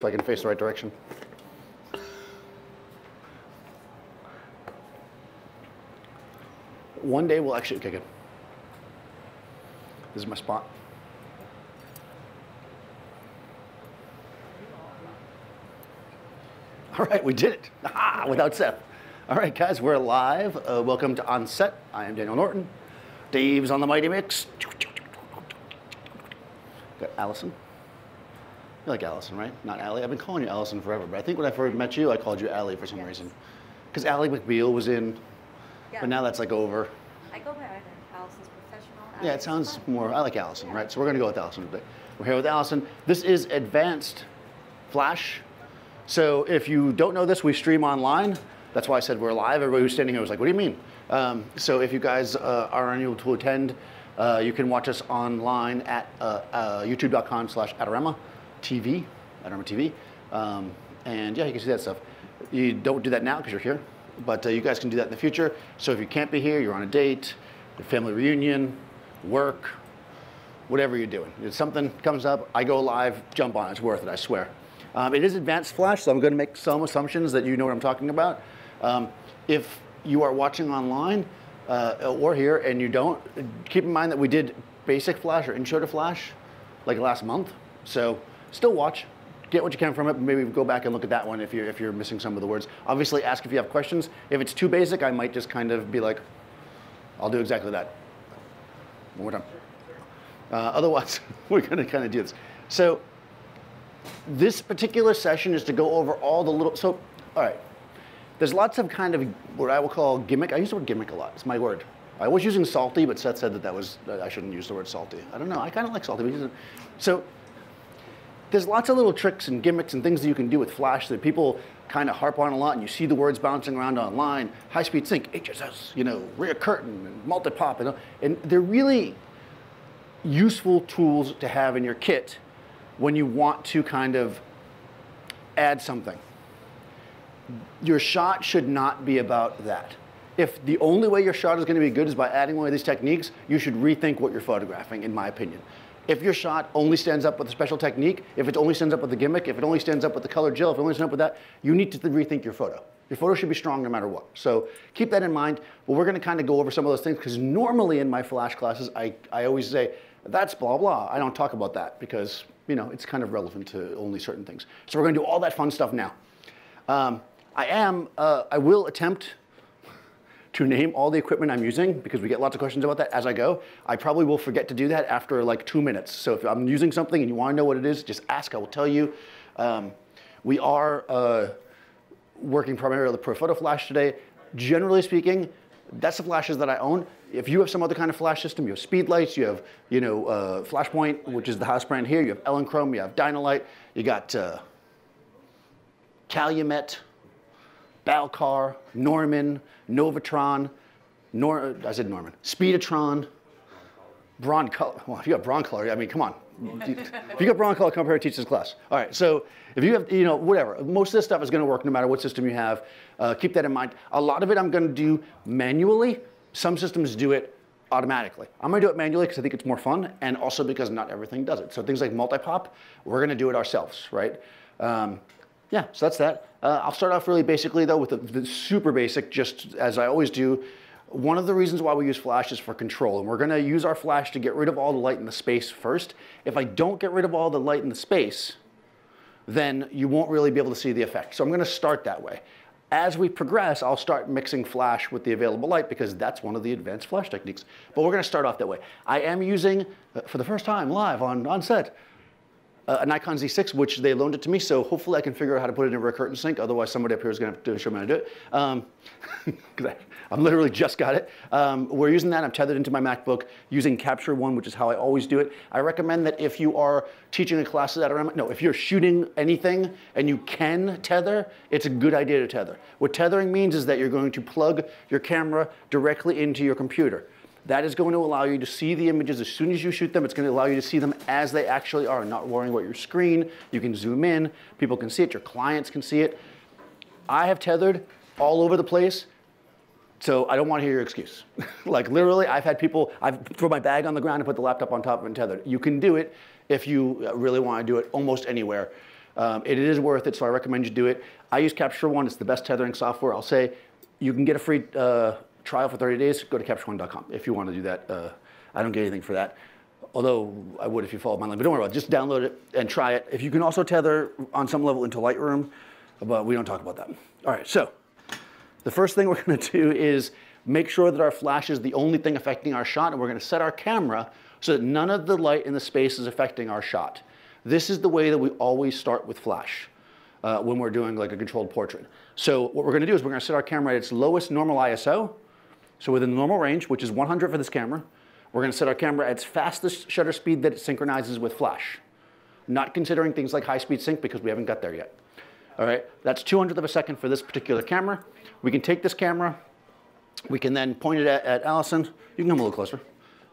if I can face the right direction. One day we'll actually kick it. This is my spot. All right, we did it. Ah, without Seth. All right, guys, we're live. Uh, welcome to On Set. I am Daniel Norton. Dave's on the Mighty Mix. Got Allison. You like Allison, right? Not Allie. I've been calling you Allison forever, but I think when I first met you, I called you Allie for some Yes. reason. Because Ally McBeal was in, Yeah. but now that's like over. I go by either Allison's professional. Yeah, it sounds fun. more, I like Allison, right? So we're gonna go with Allison today. We're here with Allison. This is Advanced Flash. So if you don't know this, we stream online. That's why I said we're live. Everybody who's standing here was like, what do you mean? Um, so if you guys uh, are unable to attend, uh, you can watch us online at uh, uh, youtube.com slash Adorama TV, Adorama TV. Um, and yeah, you can see that stuff. You don't do that now because you're here, but uh, you guys can do that in the future. So if you can't be here, you're on a date, a family reunion, work, whatever you're doing. If something comes up, I go live, jump on it. It's worth it, I swear. Um, it is advanced flash, so I'm going to make some assumptions that you know what I'm talking about. Um, if you are watching online uh, or here and you don't, keep in mind that we did basic flash or intro to flash like last month. So still watch, get what you can from it. Maybe go back and look at that one if you're, if you're missing some of the words. Obviously, ask if you have questions. If it's too basic, I might just kind of be like, I'll do exactly that. One more time. Uh, otherwise, we're going to kind of do this. So this particular session is to go over all the little, so, all right. There's lots of kind of what I will call gimmick. I use the word gimmick a lot. It's my word. I was using salty, but Seth said that that was, I shouldn't use the word salty. I don't know. I kind of like salty. So there's lots of little tricks and gimmicks and things that you can do with Flash that people kind of harp on a lot, and you see the words bouncing around online. High-speed sync, HSS, you know, rear curtain, and multi-pop, and, and they're really useful tools to have in your kit when you want to kind of add something. Your shot should not be about that. If the only way your shot is going to be good is by adding one of these techniques, you should rethink what you're photographing, in my opinion. If your shot only stands up with a special technique, if it only stands up with a gimmick, if it only stands up with the color gel, if it only stands up with that, you need to rethink your photo. Your photo should be strong no matter what. So keep that in mind. But we're going to kind of go over some of those things because normally in my flash classes, I, I always say, that's blah, blah. I don't talk about that because, you know, it's kind of relevant to only certain things. So we're going to do all that fun stuff now. Um, I am, uh, I will attempt to name all the equipment I'm using because we get lots of questions about that as I go. I probably will forget to do that after like two minutes. So if I'm using something and you want to know what it is, just ask, I will tell you. Um, we are uh, working primarily with Profoto Flash today. Generally speaking, that's the flashes that I own. If you have some other kind of flash system, you have Speedlights, you have you know uh, Flashpoint, which is the house brand here. You have Elinchrom, you have Dynalite, you got uh, Calumet, Balcar, Norman, Novatron, Nor I said Norman, Speedotron, Broncolor. Well, if you got Broncolor, I mean, come on. if you got Broncolor, come here and teach this class. All right, so if you have, you know, whatever, most of this stuff is going to work no matter what system you have. Uh, keep that in mind. A lot of it I'm going to do manually. Some systems do it automatically. I'm going to do it manually because I think it's more fun, and also because not everything does it. So things like multi-pop, we're going to do it ourselves, right? Um, yeah, so that's that. Uh, I'll start off really basically though with the, the super basic, just as I always do. One of the reasons why we use flash is for control, and we're gonna use our flash to get rid of all the light in the space first. If I don't get rid of all the light in the space, then you won't really be able to see the effect. So I'm gonna start that way. As we progress, I'll start mixing flash with the available light because that's one of the advanced flash techniques. But we're gonna start off that way. I am using, uh, for the first time live on, on set, a Nikon Z6, which they loaned it to me, so hopefully I can figure out how to put it in a curtain sync. Otherwise, somebody up here is going to have to show me how to do it. Um, I'm literally just got it. Um, we're using that. I'm tethered into my MacBook using Capture One, which is how I always do it. I recommend that if you are teaching a class at around, no, if you're shooting anything and you can tether, it's a good idea to tether. What tethering means is that you're going to plug your camera directly into your computer. That is going to allow you to see the images as soon as you shoot them. It's going to allow you to see them as they actually are, not worrying about your screen. You can zoom in, people can see it, your clients can see it. I have tethered all over the place, so I don't want to hear your excuse. like literally, I've had people, I've throw my bag on the ground and put the laptop on top of it and tethered. You can do it if you really want to do it almost anywhere. Um, it is worth it, so I recommend you do it. I use Capture One. It's the best tethering software. I'll say you can get a free uh, trial for 30 days. Go to CaptureOne.com if you want to do that. Uh, I don't get anything for that. Although I would if you followed my link, but don't worry about it. Just download it and try it. If you can also tether on some level into Lightroom, but we don't talk about that. All right, so the first thing we're going to do is make sure that our flash is the only thing affecting our shot, and we're going to set our camera so that none of the light in the space is affecting our shot. This is the way that we always start with flash uh, when we're doing like a controlled portrait. So what we're going to do is we're going to set our camera at its lowest normal ISO, so within the normal range, which is 100 for this camera. We're going to set our camera at its fastest shutter speed that it synchronizes with flash. Not considering things like high speed sync because we haven't got there yet. All right, that's 200th of a second for this particular camera. We can take this camera, we can then point it at, at Allison. You can come a little closer.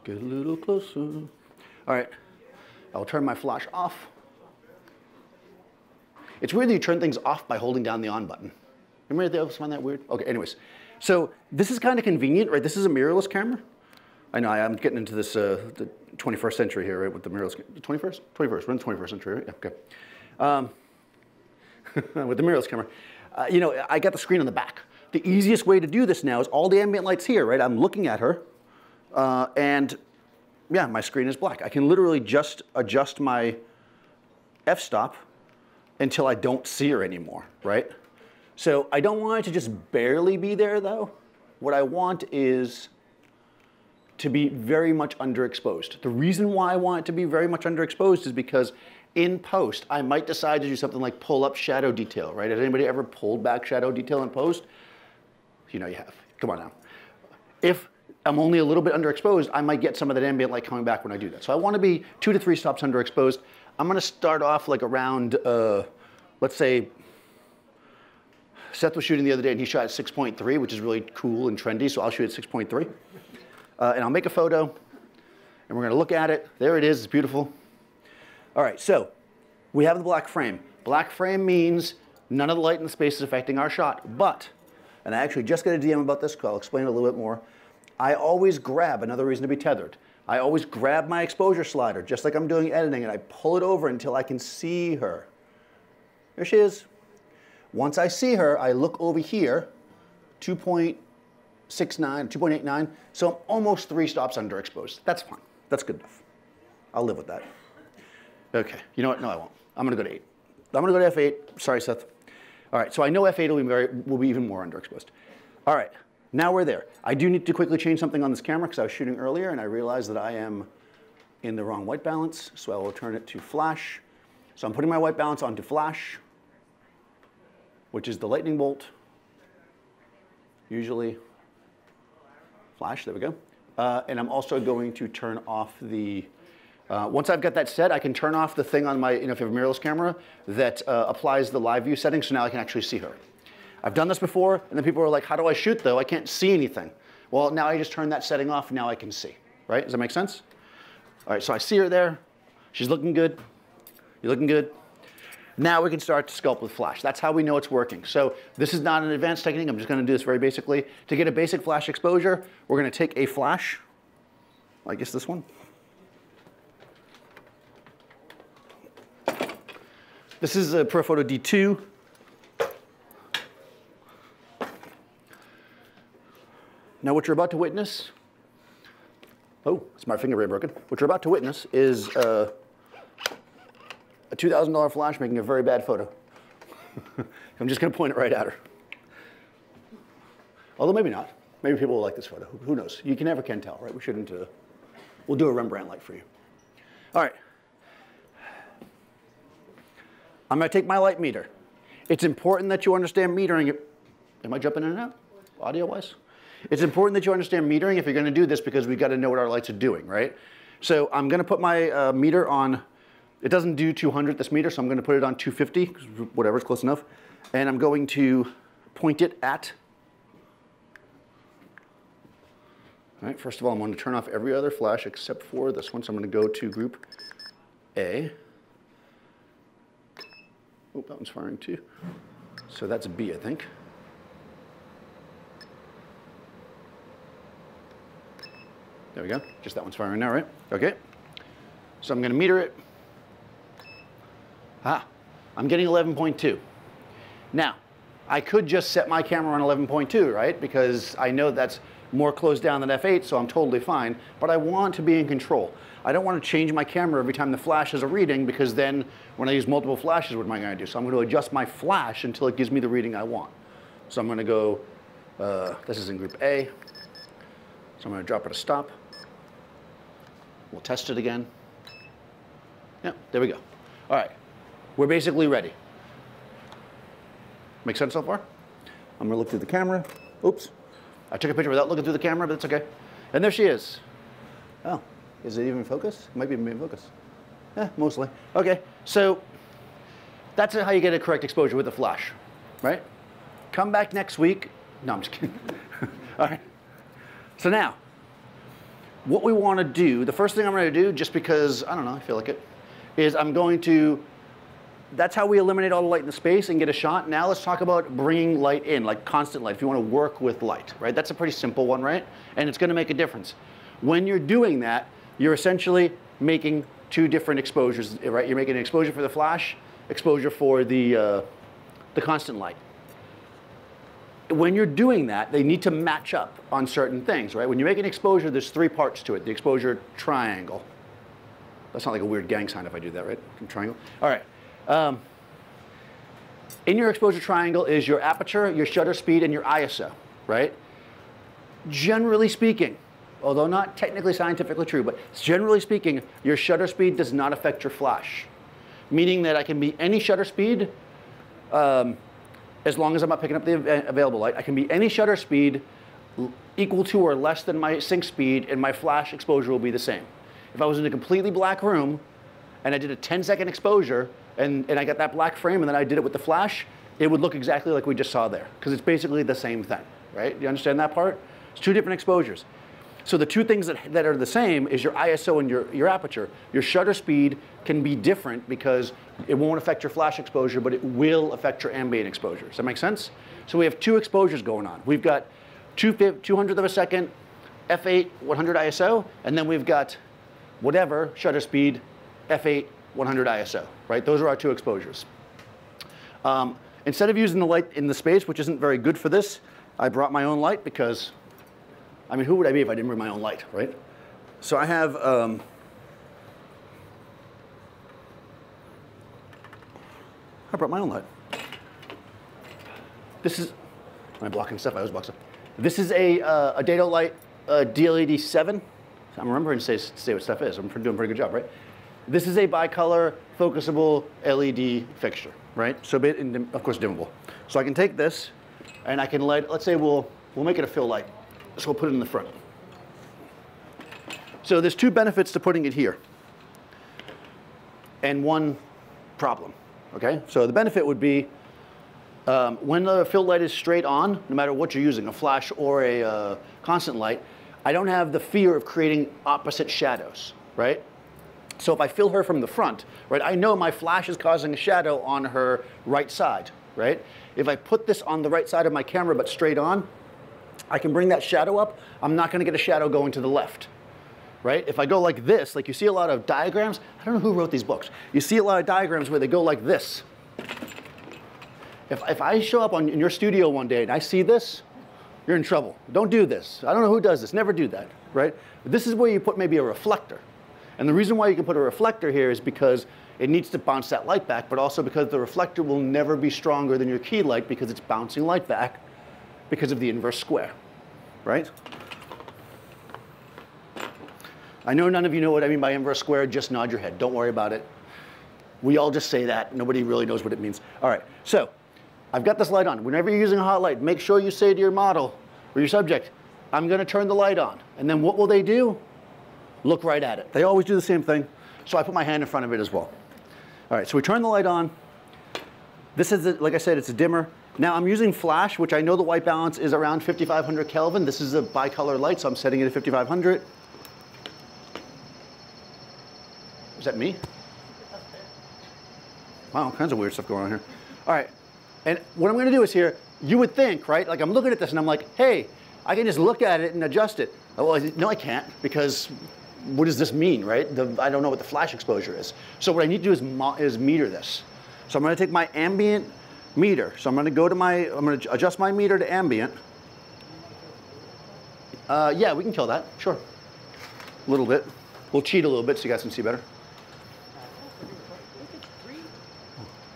Get a little closer. All right, I'll turn my flash off. It's weird that you turn things off by holding down the on button. Remember else find that weird? Okay, anyways. So this is kind of convenient, right? This is a mirrorless camera. I know I'm getting into this uh, the 21st century here, right, with the mirrorless. 21st? 21st. We're in the 21st century, right? Yeah, okay. Um, with the mirrorless camera. Uh, you know, I got the screen on the back. The easiest way to do this now is all the ambient light's here, right? I'm looking at her, uh, and yeah, my screen is black. I can literally just adjust my f-stop until I don't see her anymore, right? So I don't want it to just barely be there though. What I want is to be very much underexposed. The reason why I want it to be very much underexposed is because in post, I might decide to do something like pull up shadow detail, right? Has anybody ever pulled back shadow detail in post? You know you have. Come on now. If I'm only a little bit underexposed, I might get some of that ambient light coming back when I do that. So I want to be two to three stops underexposed. I'm going to start off like around, uh, let's say, Seth was shooting the other day and he shot at 6.3, which is really cool and trendy, so I'll shoot at 6.3. Uh, and I'll make a photo, and we're going to look at it. There it is. It's beautiful. All right, so we have the black frame. Black frame means none of the light in the space is affecting our shot, but, and I actually just got a DM about this, I'll explain a little bit more. I always grab, another reason to be tethered, I always grab my exposure slider, just like I'm doing editing, and I pull it over until I can see her. There she is. Once I see her, I look over here, 2.69, 2.89, so I'm almost three stops underexposed. That's fine. That's good enough. I'll live with that. Okay, you know what? No, I won't. I'm gonna go to eight. I'm gonna go to F8. Sorry, Seth. All right, so I know F8 will be, very, will be even more underexposed. All right, now we're there. I do need to quickly change something on this camera because I was shooting earlier and I realized that I am in the wrong white balance, so I will turn it to flash. So I'm putting my white balance onto flash, which is the lightning bolt. Usually flash, there we go. Uh, and I'm also going to turn off the uh, once I've got that set, I can turn off the thing on my, you know, if you have a mirrorless camera that uh, applies the live view settings, so now I can actually see her. I've done this before, and then people are like, how do I shoot though? I can't see anything. Well, now I just turn that setting off, now I can see, right? Does that make sense? All right, so I see her there. She's looking good. You're looking good. Now we can start to sculpt with flash. That's how we know it's working. So this is not an advanced technique. I'm just going to do this very basically. To get a basic flash exposure, we're going to take a flash, I guess this one, This is a Profoto D2. Now what you're about to witness, oh, it's my finger broken. What you're about to witness is uh, a $2,000 flash making a very bad photo. I'm just gonna point it right at her. Although maybe not. Maybe people will like this photo. Who knows? You can never can tell, right? We shouldn't, uh, we'll do a Rembrandt light for you. All right. I'm going to take my light meter. It's important that you understand metering. Am I jumping in and out, audio-wise? It's important that you understand metering if you're going to do this because we've got to know what our lights are doing, right? So I'm going to put my uh, meter on, it doesn't do 200 this meter, so I'm going to put it on 250, whatever's close enough. And I'm going to point it at, all right, first of all, I'm going to turn off every other flash except for this one. So I'm going to go to group A. Oh, that one's firing too. So that's B, I think. There we go. Just that one's firing now, right? Okay. So I'm going to meter it. Ah, I'm getting 11.2. Now, I could just set my camera on 11.2, right? Because I know that's more closed down than f8, so I'm totally fine. But I want to be in control. I don't want to change my camera every time the flash is a reading because then when I use multiple flashes, what am I going to do? So I'm going to adjust my flash until it gives me the reading I want. So I'm going to go, uh, this is in group A. So I'm going to drop it a stop. We'll test it again. Yeah, there we go. All right, we're basically ready. Make sense so far? I'm gonna look through the camera. Oops. I took a picture without looking through the camera, but it's okay. And there she is. Oh, is it even focus? It might be in focus. Yeah, mostly. Okay, so that's how you get a correct exposure with a flash, right? Come back next week. No, I'm just kidding. All right. So now, what we want to do, the first thing I'm going to do, just because, I don't know, I feel like it, is I'm going to that's how we eliminate all the light in the space and get a shot. Now let's talk about bringing light in, like constant light, if you want to work with light, right? That's a pretty simple one, right? And it's going to make a difference. When you're doing that, you're essentially making two different exposures, right? You're making an exposure for the flash, exposure for the, uh, the constant light. When you're doing that, they need to match up on certain things, right? When you make an exposure, there's three parts to it. The exposure triangle. That's not like a weird gang sign if I do that, right? Triangle. All right. Um, in your exposure triangle is your aperture, your shutter speed, and your ISO, right? Generally speaking, although not technically scientifically true, but generally speaking, your shutter speed does not affect your flash. Meaning that I can be any shutter speed, um, as long as I'm not picking up the available light, I can be any shutter speed equal to or less than my sync speed, and my flash exposure will be the same. If I was in a completely black room and I did a 10 second exposure, and, and I got that black frame and then I did it with the flash, it would look exactly like we just saw there because it's basically the same thing, right? You understand that part? It's two different exposures. So the two things that, that are the same is your ISO and your, your aperture. Your shutter speed can be different because it won't affect your flash exposure, but it will affect your ambient exposure. Does that make sense? So we have two exposures going on. We've got two, 200th of a second, f8, 100 ISO, and then we've got whatever shutter speed, f8, 100 ISO, right? Those are our two exposures. Um, instead of using the light in the space, which isn't very good for this, I brought my own light because, I mean, who would I be if I didn't bring my own light, right? So I have, um, I brought my own light. This is, am I blocking stuff? I was blocking stuff. This is a, uh, a Dedolight uh, DLED7. I'm remembering to say, say what stuff is. I'm doing a pretty good job, right? This is a bicolor focusable LED fixture, right? So, of course, dimmable. So I can take this and I can light, let's say we'll, we'll make it a fill light. So we'll put it in the front. So there's two benefits to putting it here and one problem, okay? So the benefit would be um, when the fill light is straight on, no matter what you're using, a flash or a uh, constant light, I don't have the fear of creating opposite shadows, right? So if I fill her from the front, right, I know my flash is causing a shadow on her right side, right? If I put this on the right side of my camera but straight on, I can bring that shadow up. I'm not gonna get a shadow going to the left, right? If I go like this, like you see a lot of diagrams, I don't know who wrote these books. You see a lot of diagrams where they go like this. If, if I show up on, in your studio one day and I see this, you're in trouble. Don't do this. I don't know who does this. Never do that, right? This is where you put maybe a reflector. And the reason why you can put a reflector here is because it needs to bounce that light back, but also because the reflector will never be stronger than your key light because it's bouncing light back because of the inverse square, right? I know none of you know what I mean by inverse square, just nod your head. Don't worry about it. We all just say that. Nobody really knows what it means. All right, so I've got this light on. Whenever you're using a hot light, make sure you say to your model or your subject, I'm gonna turn the light on. And then what will they do? Look right at it. They always do the same thing, so I put my hand in front of it as well. All right, so we turn the light on. This is, like I said, it's a dimmer. Now I'm using flash, which I know the white balance is around 5500 Kelvin. This is a bicolor light, so I'm setting it at 5500. Is that me? Wow, all kinds of weird stuff going on here. All right, and what I'm gonna do is here, you would think, right, like I'm looking at this and I'm like, hey, I can just look at it and adjust it. Well, no, I can't because what does this mean, right? The, I don't know what the flash exposure is. So what I need to do is, is meter this. So I'm going to take my ambient meter. So I'm going to go to my, I'm to adjust my meter to ambient. Uh, yeah, we can kill that, sure. A little bit. We'll cheat a little bit so you guys can see better.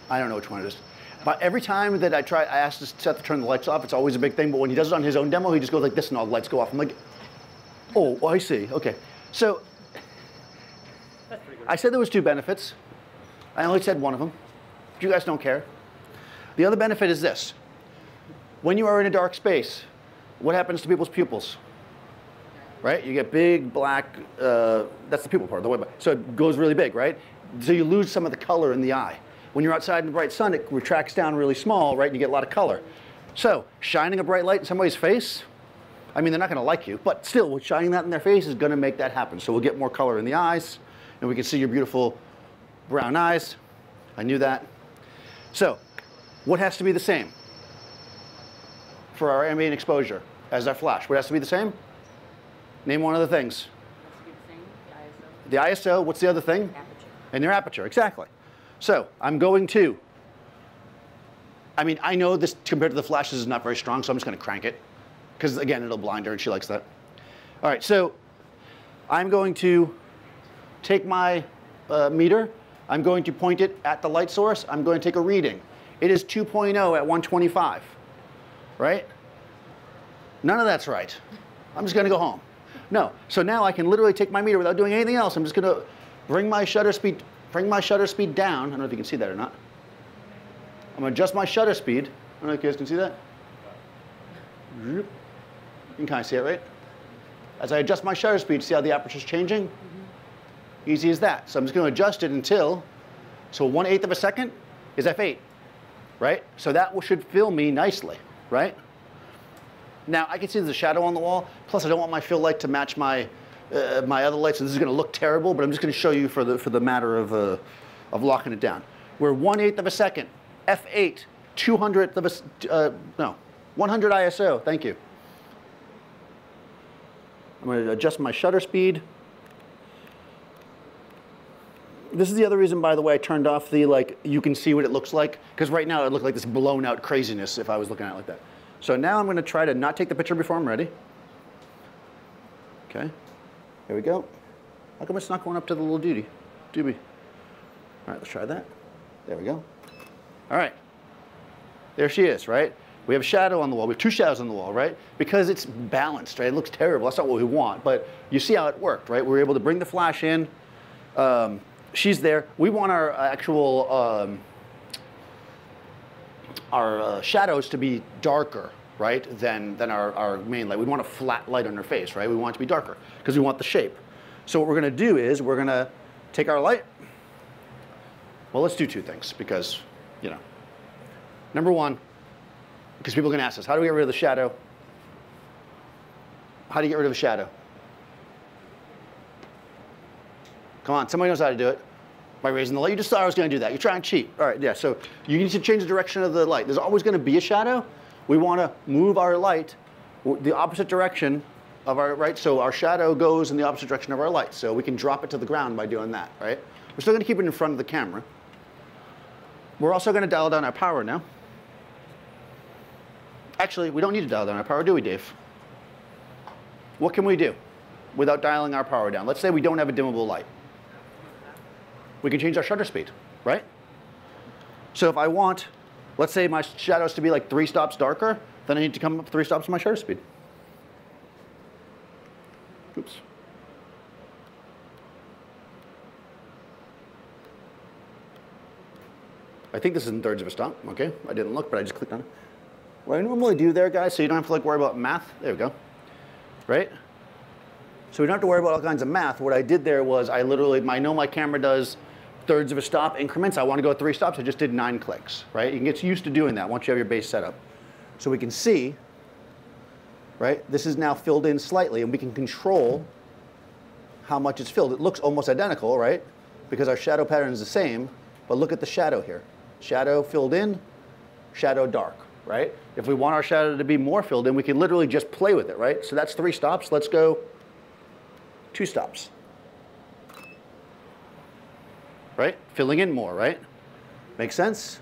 I don't know which one it is. But every time that I try, I ask to set to turn the lights off, it's always a big thing. But when he does it on his own demo, he just goes like this and all the lights go off. I'm like, oh, I see. Okay. So I said there was two benefits. I only said one of them. You guys don't care. The other benefit is this. When you are in a dark space, what happens to people's pupils? Right? You get big, black, uh, that's the pupil part, the way, so it goes really big, right? So you lose some of the color in the eye. When you're outside in the bright sun, it retracts down really small, right? And you get a lot of color. So shining a bright light in somebody's face, I mean, they're not going to like you, but still, shining that in their face is going to make that happen. So we'll get more color in the eyes, and we can see your beautiful brown eyes. I knew that. So what has to be the same for our ambient exposure as our flash? What has to be the same? Name one of the things. The ISO, what's the other thing? Aperture. And their aperture, exactly. So I'm going to, I mean, I know this compared to the flash, this is not very strong, so I'm just going to crank it. Because again, it'll blind her and she likes that. All right, so I'm going to take my uh, meter, I'm going to point it at the light source, I'm going to take a reading. It is 2.0 at 125, right? None of that's right. I'm just going to go home. No, so now I can literally take my meter without doing anything else. I'm just going to bring my shutter speed bring my shutter speed down. I don't know if you can see that or not. I'm to adjust my shutter speed. I don't know if you guys can see that. You can kind of see it, right? As I adjust my shutter speed, see how the aperture is changing? Mm -hmm. Easy as that. So I'm just going to adjust it until, so one eighth of a second is f8, right? So that should fill me nicely, right? Now I can see there's a shadow on the wall. Plus I don't want my fill light to match my uh, my other lights, so this is going to look terrible, but I'm just going to show you for the, for the matter of, uh, of locking it down. We're one eighth of a second, f8, 200th of a, uh, no, 100 ISO, thank you. I'm going to adjust my shutter speed. This is the other reason, by the way, I turned off the, like, you can see what it looks like, because right now it looked like this blown out craziness if I was looking at it like that. So now I'm going to try to not take the picture before I'm ready. Okay. Here we go. How come it's not going up to the little duty? Doobie. All right, let's try that. There we go. All right. There she is, right? We have a shadow on the wall. We have two shadows on the wall, right? Because it's balanced, right? It looks terrible. That's not what we want. But you see how it worked, right? We were able to bring the flash in. Um, she's there. We want our actual um, our uh, shadows to be darker, right, than, than our, our main light. We want a flat light on her face, right? We want it to be darker because we want the shape. So what we're going to do is we're going to take our light. Well, let's do two things because, you know. Number one, because people to ask us, how do we get rid of the shadow? How do you get rid of a shadow? Come on, somebody knows how to do it. By raising the light. You just thought I was going to do that. You're trying to cheat. All right, yeah, so you need to change the direction of the light. There's always going to be a shadow, we want to move our light the opposite direction of our, right? So our shadow goes in the opposite direction of our light. So we can drop it to the ground by doing that, right? We're still going to keep it in front of the camera. We're also going to dial down our power now. Actually, we don't need to dial down our power, do we, Dave? What can we do without dialing our power down? Let's say we don't have a dimmable light. We can change our shutter speed, right? So if I want Let's say my shadow is to be like three stops darker, then I need to come up three stops in my shutter speed. Oops. I think this is in thirds of a stop. Okay, I didn't look, but I just clicked on it. What I normally do there, guys, so you don't have to like worry about math. There we go. Right? So we don't have to worry about all kinds of math. What I did there was I literally, I know my camera does thirds of a stop increments. I want to go three stops. I just did nine clicks, right? You can get used to doing that once you have your base set up. So we can see, right? This is now filled in slightly, and we can control how much it's filled. It looks almost identical, right? Because our shadow pattern is the same, but look at the shadow here. Shadow filled in, shadow dark, right? If we want our shadow to be more filled in, we can literally just play with it, right? So that's three stops. Let's go two stops right? Filling in more, right? Make sense?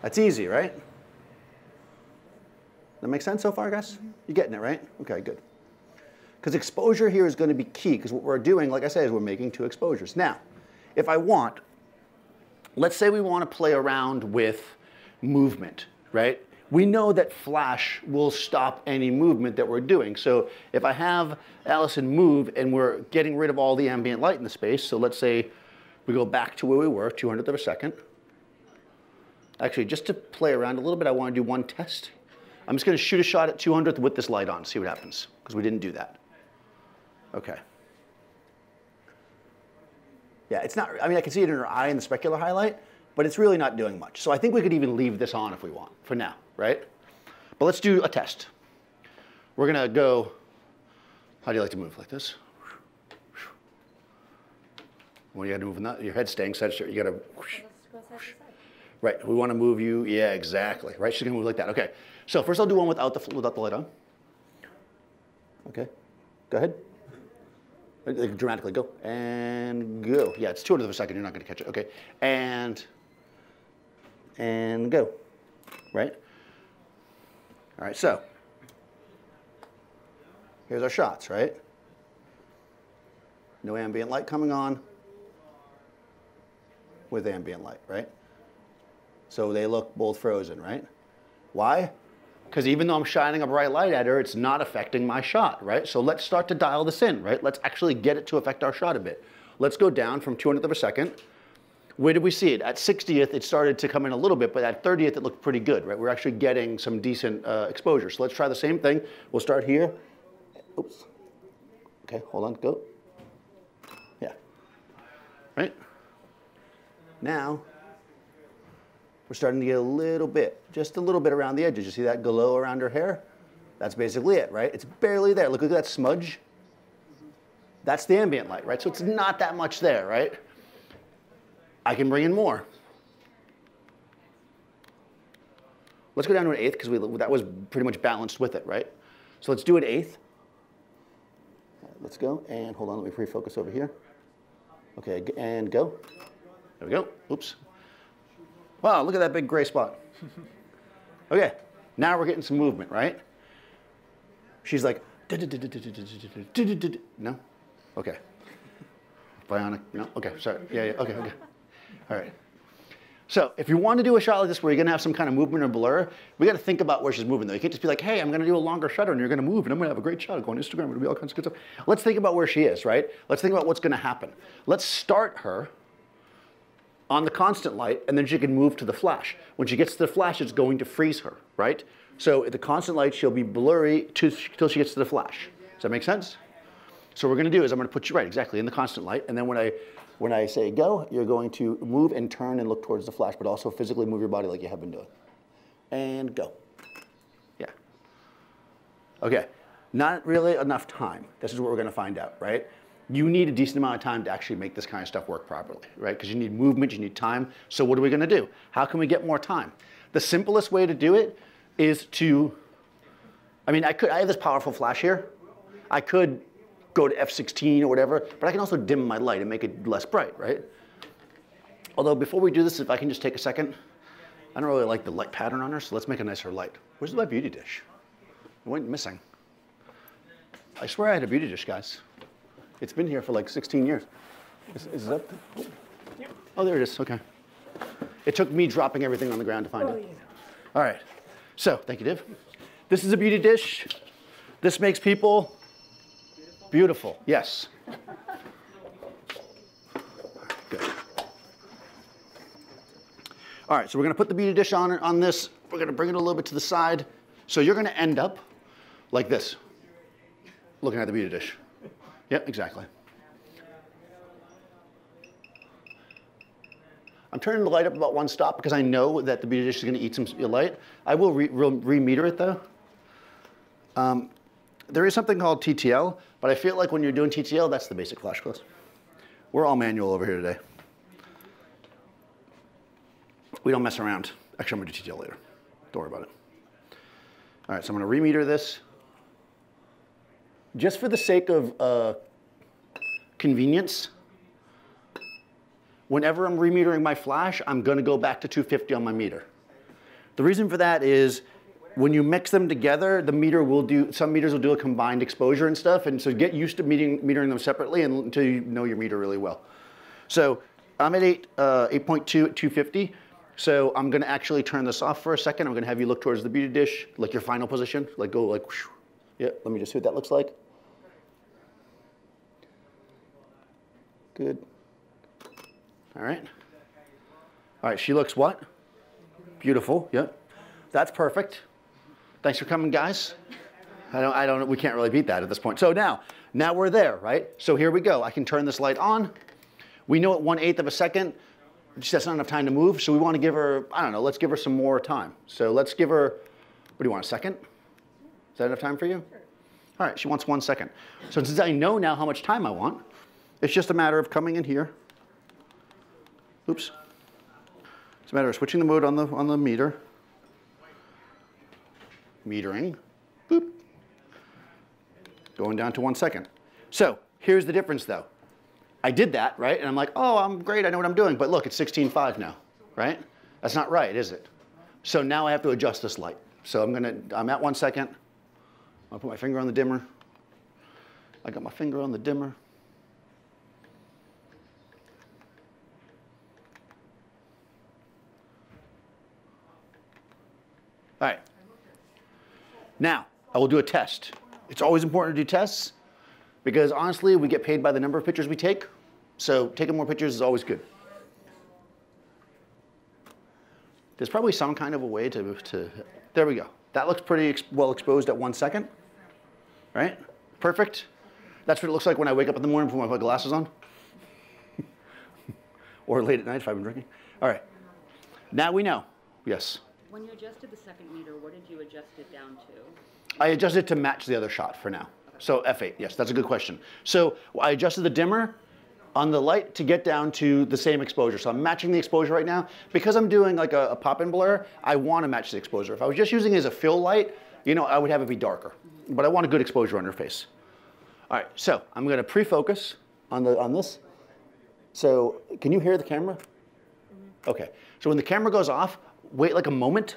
That's easy, right? That makes sense so far, guys? You're getting it, right? Okay, good. Because exposure here is going to be key, because what we're doing, like I said, is we're making two exposures. Now, if I want, let's say we want to play around with movement, right? We know that flash will stop any movement that we're doing. So if I have Allison move and we're getting rid of all the ambient light in the space, so let's say we go back to where we were, 200th of a second. Actually, just to play around a little bit, I want to do one test. I'm just going to shoot a shot at 200th with this light on, see what happens, because we didn't do that. Okay. Yeah, it's not, I mean, I can see it in her eye in the specular highlight, but it's really not doing much. So I think we could even leave this on if we want, for now, right? But let's do a test. We're gonna go, how do you like to move, like this? Well, you gotta move, not, your head's staying centered, you gotta, side side. right, we wanna move you, yeah, exactly, right? She's gonna move like that, okay. So first I'll do one without the, without the light on. Okay, go ahead. Dramatically, go, and go. Yeah, it's 200 of a second, you're not gonna catch it, okay. And, and go, right? All right, so, here's our shots, right? No ambient light coming on with ambient light, right? So they look both frozen, right? Why? Because even though I'm shining a bright light at her, it's not affecting my shot, right? So let's start to dial this in, right? Let's actually get it to affect our shot a bit. Let's go down from 200th of a second. Where did we see it? At 60th, it started to come in a little bit, but at 30th, it looked pretty good, right? We're actually getting some decent uh, exposure. So let's try the same thing. We'll start here. Oops. Okay, hold on, go. Yeah. Right? Now, we're starting to get a little bit, just a little bit around the edges. You see that glow around her hair? That's basically it, right? It's barely there. Look at that smudge. That's the ambient light, right? So it's not that much there, right? I can bring in more. Let's go down to an eighth because that was pretty much balanced with it, right? So let's do an eighth. Let's go, and hold on, let me refocus over here. Okay, and go. There we go. Oops. Wow, look at that big gray spot. Okay, now we're getting some movement, right? She's like, no? Okay. Bionic, no? Okay, sorry. Yeah, yeah, okay, okay. All right. So if you want to do a shot like this where you're going to have some kind of movement or blur, we got to think about where she's moving though. You can't just be like, hey, I'm going to do a longer shutter and you're going to move and I'm going to have a great shot. Go on Instagram, it'll be all kinds of good stuff. Let's think about where she is, right? Let's think about what's going to happen. Let's start her on the constant light and then she can move to the flash. When she gets to the flash, it's going to freeze her, right? So at the constant light, she'll be blurry until she gets to the flash. Does that make sense? So what we're going to do is I'm going to put you right exactly in the constant light, and then when I when I say go, you're going to move and turn and look towards the flash, but also physically move your body like you have been doing. And go. Yeah. Okay. Not really enough time. This is what we're going to find out, right? You need a decent amount of time to actually make this kind of stuff work properly, right? Because you need movement, you need time. So what are we going to do? How can we get more time? The simplest way to do it is to I mean, I could I have this powerful flash here. I could go to F16 or whatever, but I can also dim my light and make it less bright, right? Although before we do this, if I can just take a second, I don't really like the light pattern on her, so let's make a nicer light. Where's my beauty dish? It went missing. I swear I had a beauty dish, guys. It's been here for like 16 years. Is, is that? Oh, there it is. Okay. It took me dropping everything on the ground to find it. Oh, All right. So, thank you, Div. This is a beauty dish. This makes people beautiful. Yes. Good. All right, so we're going to put the beauty dish on, on this. We're going to bring it a little bit to the side. So you're going to end up like this, looking at the beauty dish. Yep, exactly. I'm turning the light up about one stop because I know that the beauty dish is going to eat some light. I will re- re- re-meter it though. Um, there is something called TTL, but I feel like when you're doing TTL, that's the basic flash close. We're all manual over here today. We don't mess around. Actually, I'm to do TTL later. Don't worry about it. All right, so I'm to re-meter this. Just for the sake of uh, convenience, whenever I'm remetering my flash, I'm gonna go back to 250 on my meter. The reason for that is when you mix them together, the meter will do, some meters will do a combined exposure and stuff, and so get used to metering, metering them separately until you know your meter really well. So I'm at 8, uh, 8.2 at 250, so I'm gonna actually turn this off for a second. I'm gonna have you look towards the beauty dish, like your final position, like go like, whoosh. yeah, let me just see what that looks like. Good. All right. All right, she looks what? Beautiful, yep. That's perfect. Thanks for coming, guys. I don't, I don't, we can't really beat that at this point. So now, now we're there, right? So here we go. I can turn this light on. We know at one eighth of a second, just that's not enough time to move. So we want to give her, I don't know, let's give her some more time. So let's give her, what do you want, a second? Is that enough time for you? Sure. All right, she wants one second. So since I know now how much time I want, it's just a matter of coming in here. Oops. It's a matter of switching the mode on the, on the meter. Metering. Boop. Going down to one second. So here's the difference though. I did that, right? And I'm like, oh, I'm great, I know what I'm doing. But look, it's 16.5 now, right? That's not right, is it? So now I have to adjust this light. So I'm gonna, I'm at one second. I'll put my finger on the dimmer. I got my finger on the dimmer. Now, I will do a test. It's always important to do tests because honestly, we get paid by the number of pictures we take. So taking more pictures is always good. There's probably some kind of a way to, to there we go. That looks pretty ex well exposed at one second, right? Perfect. That's what it looks like when I wake up in the morning before I put glasses on. or late at night if I've been drinking. All right. Now we know. Yes. When you adjusted the second meter, what did you adjust it down to? I adjusted it to match the other shot for now. So F8, yes, that's a good question. So I adjusted the dimmer on the light to get down to the same exposure. So I'm matching the exposure right now. Because I'm doing like a, a pop and blur, I want to match the exposure. If I was just using it as a fill light, you know, I would have it be darker. But I want a good exposure on her face. All right, so I'm going to pre-focus on, the, on this. So can you hear the camera? Mm-hmm. Okay, so when the camera goes off, wait like a moment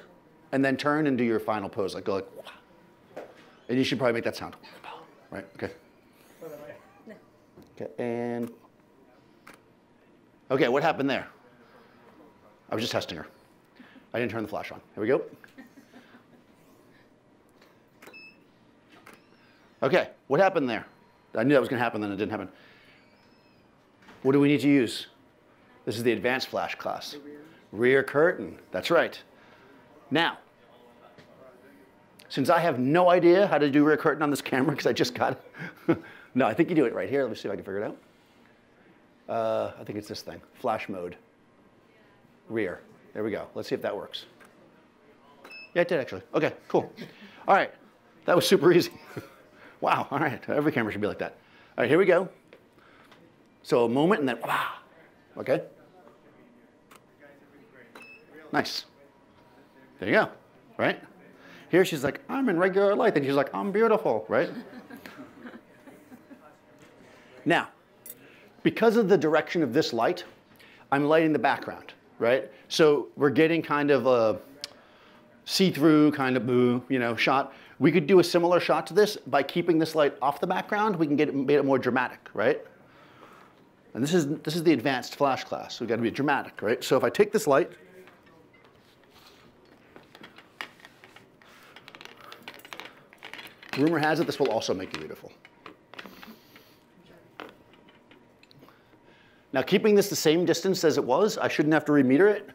and then turn and do your final pose. Like go like, wow. and you should probably make that sound. Right, okay. Okay, and, okay, what happened there? I was just testing her. I didn't turn the flash on. Here we go. Okay, what happened there? I knew that was gonna happen, then it didn't happen. What do we need to use? This is the advanced flash class. Rear curtain, that's right. Now, since I have no idea how to do rear curtain on this camera because I just got it. no, I think you do it right here. Let me see if I can figure it out. Uh, I think it's this thing, flash mode, rear. There we go. Let's see if that works. Yeah, it did actually. Okay, cool. All right, that was super easy. wow, all right, every camera should be like that. All right, here we go. So a moment and then, wow, okay? Nice. There you go, right? Here she's like, I'm in regular light. And she's like, I'm beautiful, right? now, because of the direction of this light, I'm lighting the background, right? So we're getting kind of a see-through kind of boo, you know, shot. We could do a similar shot to this by keeping this light off the background. We can get it, make it more dramatic, right? And this is, this is the advanced flash class. We've got to be dramatic, right? So if I take this light, Rumor has it this will also make you beautiful. Now keeping this the same distance as it was, I shouldn't have to remeter it.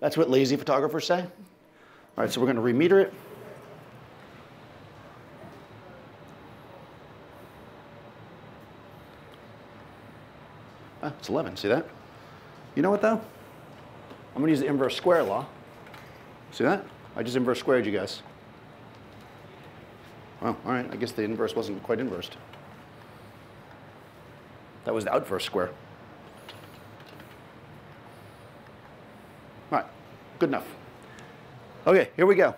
That's what lazy photographers say. All right, so we're gonna remeter it. Ah, it's 11, see that? You know what though? I'm gonna use the inverse square law. See that? I just inverse squared you guys. Oh, all right. I guess the inverse wasn't quite inversed. That was the outverse square. All right, good enough. Okay, here we go.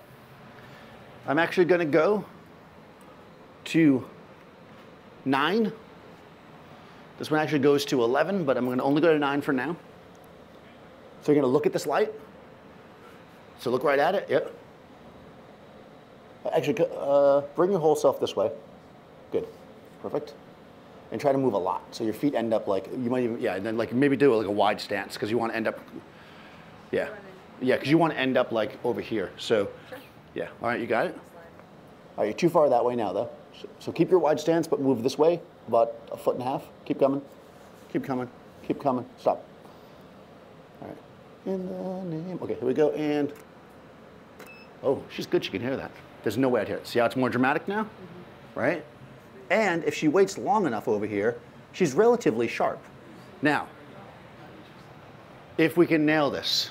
I'm actually going to go to 9 This one actually goes to 11, but I'm going to only go to 9 for now. So you're going to look at this light. So look right at it. Yep. Actually, uh, bring your whole self this way. Good. Perfect. And try to move a lot. So your feet end up like, you might even, yeah, and then like maybe do like a wide stance because you want to end up, yeah. Yeah, because you want to end up like over here. So, yeah. All right, you got it? All right, you're too far that way now though. So, so keep your wide stance, but move this way about a foot and a half. Keep coming. Keep coming. Keep coming. Stop. All right. In the name. Okay, here we go. And oh, she's good. She can hear that. There's no way I'd hear it. See how it's more dramatic now? Mm-hmm. Right? And if she waits long enough over here, she's relatively sharp. Now, if we can nail this,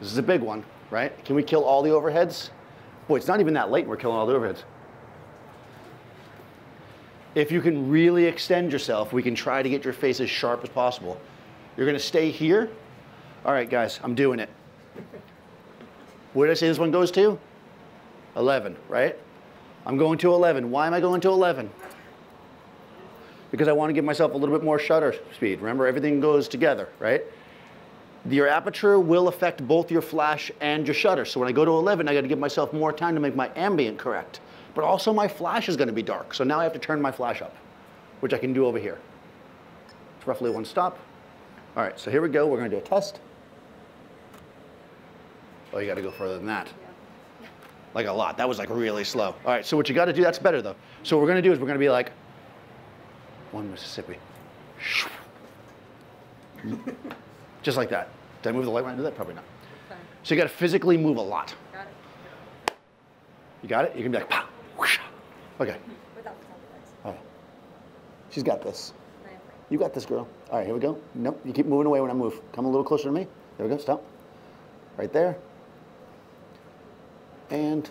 this is a big one, right? Can we kill all the overheads? Boy, it's not even that late and we're killing all the overheads. If you can really extend yourself, we can try to get your face as sharp as possible. You're gonna stay here. All right, guys, I'm doing it. Where did I say this one goes to? 11, right? I'm going to 11. Why am I going to 11? Because I want to give myself a little bit more shutter speed. Remember, everything goes together, right? Your aperture will affect both your flash and your shutter. So when I go to 11, I got to give myself more time to make my ambient correct. But also my flash is going to be dark. So now I have to turn my flash up, which I can do over here. It's roughly one stop. All right, so here we go. We're going to do a test. Oh, you got to go further than that. Like a lot. That was like really slow. All right, so what you got to do, that's better though. So what we're going to do is we're going to be like, one Mississippi. Just like that. Did I move the light when I did that? Probably not. Fine. So you got to physically move a lot. Got it. You got it? You can be like, pow, whoosh. Okay. Without the right. Oh. She's got this. I am free. You got this, girl. All right, here we go. Nope, you keep moving away when I move. Come a little closer to me. There we go, stop. Right there. And,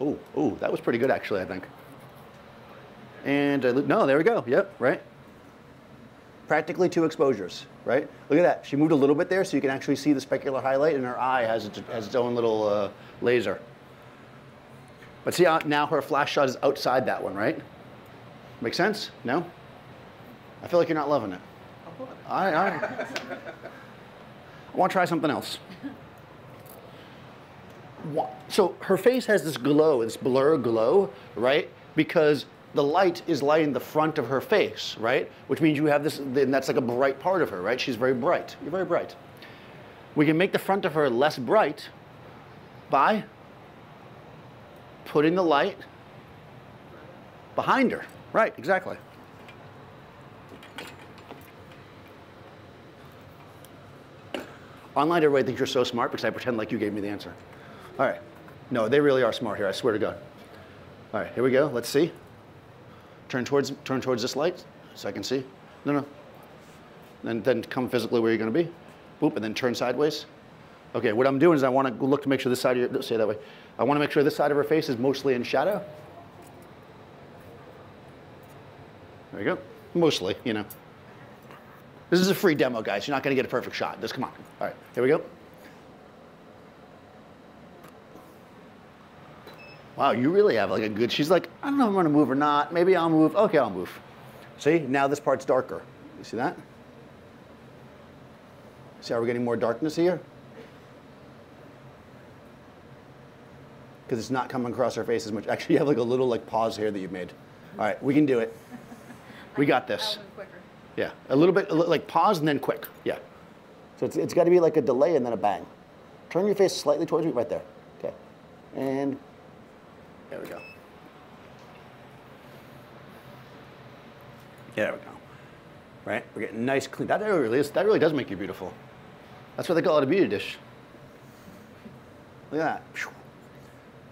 oh, oh, that was pretty good actually, I think. And, uh, no, there we go, yep, right. Practically two exposures, right? Look at that, she moved a little bit there so you can actually see the specular highlight and her eye has its, has its own little uh, laser. But see how now her flash shot is outside that one, right? Make sense? No? I feel like you're not loving it. All right. I want to try something else. So her face has this glow, this blur glow, right? Because the light is lighting the front of her face, right? Which means you have this, and that's like a bright part of her, right? She's very bright. You're very bright. We can make the front of her less bright by putting the light behind her. Right, exactly. Online, everybody thinks you're so smart because I pretend like you gave me the answer. All right. No, they really are smart here, I swear to God. All right, here we go. Let's see. Turn towards, turn towards this light so I can see. No, no. Then, then come physically where you're going to be. Boop, and then turn sideways. Okay, what I'm doing is I want to look to make sure this side of your, say that way. I want to make sure this side of her face is mostly in shadow. There you go. Mostly, you know. This is a free demo, guys. You're not going to get a perfect shot. Just come on. All right, here we go. Wow, you really have like a good. She's like, I don't know if I'm to move or not. Maybe I'll move. Okay, I'll move. See, now this part's darker. You see that? See how we're getting more darkness here? Because it's not coming across our face as much. Actually, you have like a little like pause here that you've made. All right, we can do it. We got this. Yeah, a little bit, like pause and then quick. Yeah. So it's, it's got to be like a delay and then a bang. Turn your face slightly towards me, right there. Okay. And there we go. Yeah, there we go. Right? We're getting nice, clean. That really is, that really does make you beautiful. That's what they call it a beauty dish. Look at that.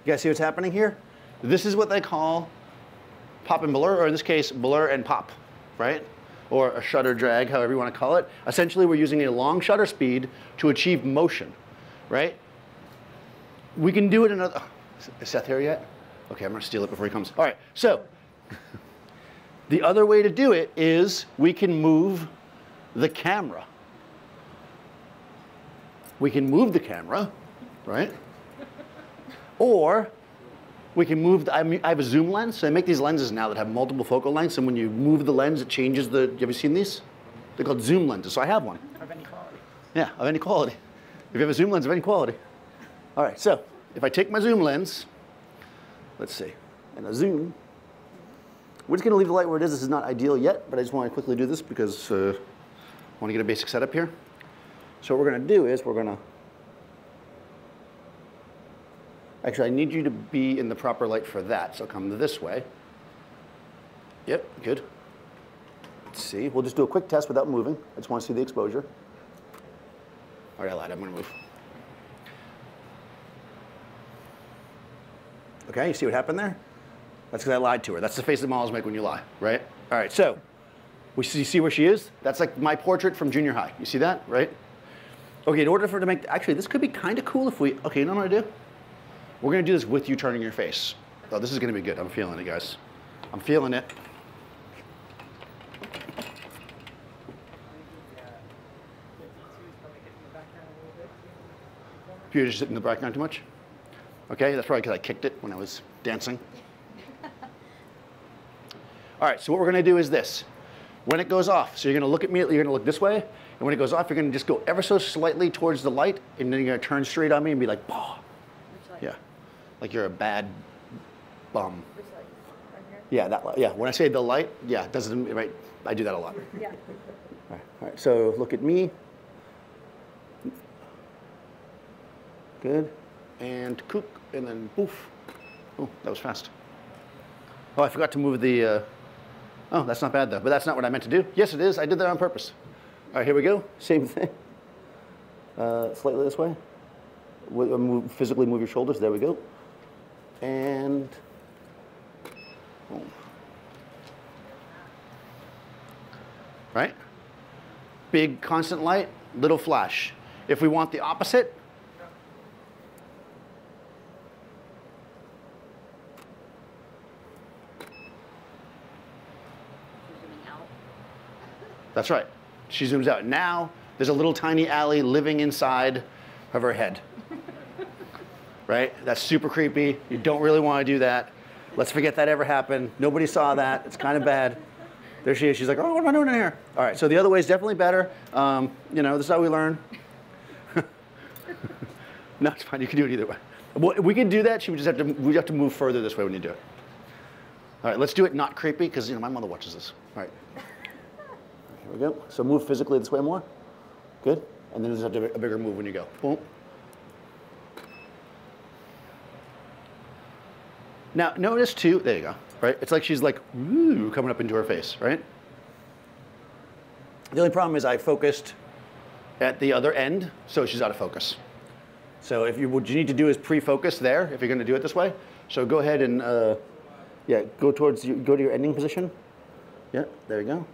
You guys see what's happening here? This is what they call pop and blur, or in this case, blur and pop, right? Or a shutter drag, however you want to call it. Essentially, we're using a long shutter speed to achieve motion, right? We can do it another. Is Seth here yet? Okay, I'm going to steal it before he comes. All right, so the other way to do it is we can move the camera. We can move the camera, right? Or we can move, the, I, mean, I have a zoom lens, so I make these lenses now that have multiple focal lengths, and when you move the lens, it changes the, have you seen these? They're called zoom lenses, so I have one. Of any quality. Yeah, of any quality. If you have a zoom lens of any quality. All right, so if I take my zoom lens, let's see, and a zoom, we're just gonna leave the light where it is. This is not ideal yet, but I just wanna quickly do this because uh, I wanna get a basic setup here. So what we're gonna do is we're gonna, actually I need you to be in the proper light for that, so come this way. Yep, good. Let's see, we'll just do a quick test without moving. I just wanna see the exposure. All right, I lied, I'm gonna move. Okay, you see what happened there? That's because I lied to her. That's the face that models make when you lie, right? All right, so we see, see where she is? That's like my portrait from junior high. You see that, right? Okay, in order for her to make, actually, this could be kind of cool if we, okay, you know what I'm gonna do? We're gonna do this with you turning your face. Oh, this is gonna be good. I'm feeling it, guys. I'm feeling it. Just sitting in the background too much? Okay, that's probably because I kicked it when I was dancing. All right, so what we're gonna do is this. When it goes off, so you're gonna look at me, you're gonna look this way, and when it goes off, you're gonna just go ever so slightly towards the light, and then you're gonna turn straight on me and be like, bah. Which light? Yeah, like you're a bad bum. Which light? Right here? Yeah, that light. Yeah, when I say the light, yeah, it doesn't, right, I do that a lot. Yeah. All right, all right, so look at me. Good. And kook, and then poof. Oh, that was fast. Oh, I forgot to move the, uh, oh, that's not bad though, but that's not what I meant to do. Yes, it is. I did that on purpose. All right, here we go. Same thing. Uh, slightly this way. Uh, Move, physically move your shoulders. There we go. And boom. right? Big constant light, little flash. If we want the opposite, that's right. She zooms out. Now there's a little tiny alley living inside of her head. right? That's super creepy. You don't really want to do that. Let's forget that ever happened. Nobody saw that. It's kind of bad. There she is. She's like, oh, what am I doing in here? All right, so the other way is definitely better. Um, you know, this is how we learn. no, it's fine. You can do it either way. Well, we can do that. She would just have to. We have to move further this way when you do it. All right, let's do it not creepy because you know my mother watches this. All right. Here we go. So move physically this way more. Good. And then just have to a bigger move when you go. Boom. Now notice too. There you go. Right. It's like she's like ooh coming up into her face. Right. The only problem is I focused at the other end, so she's out of focus. So if you what you need to do is pre-focus there if you're going to do it this way. So go ahead and uh, yeah, go towards your, go to your ending position. Yeah, there you go.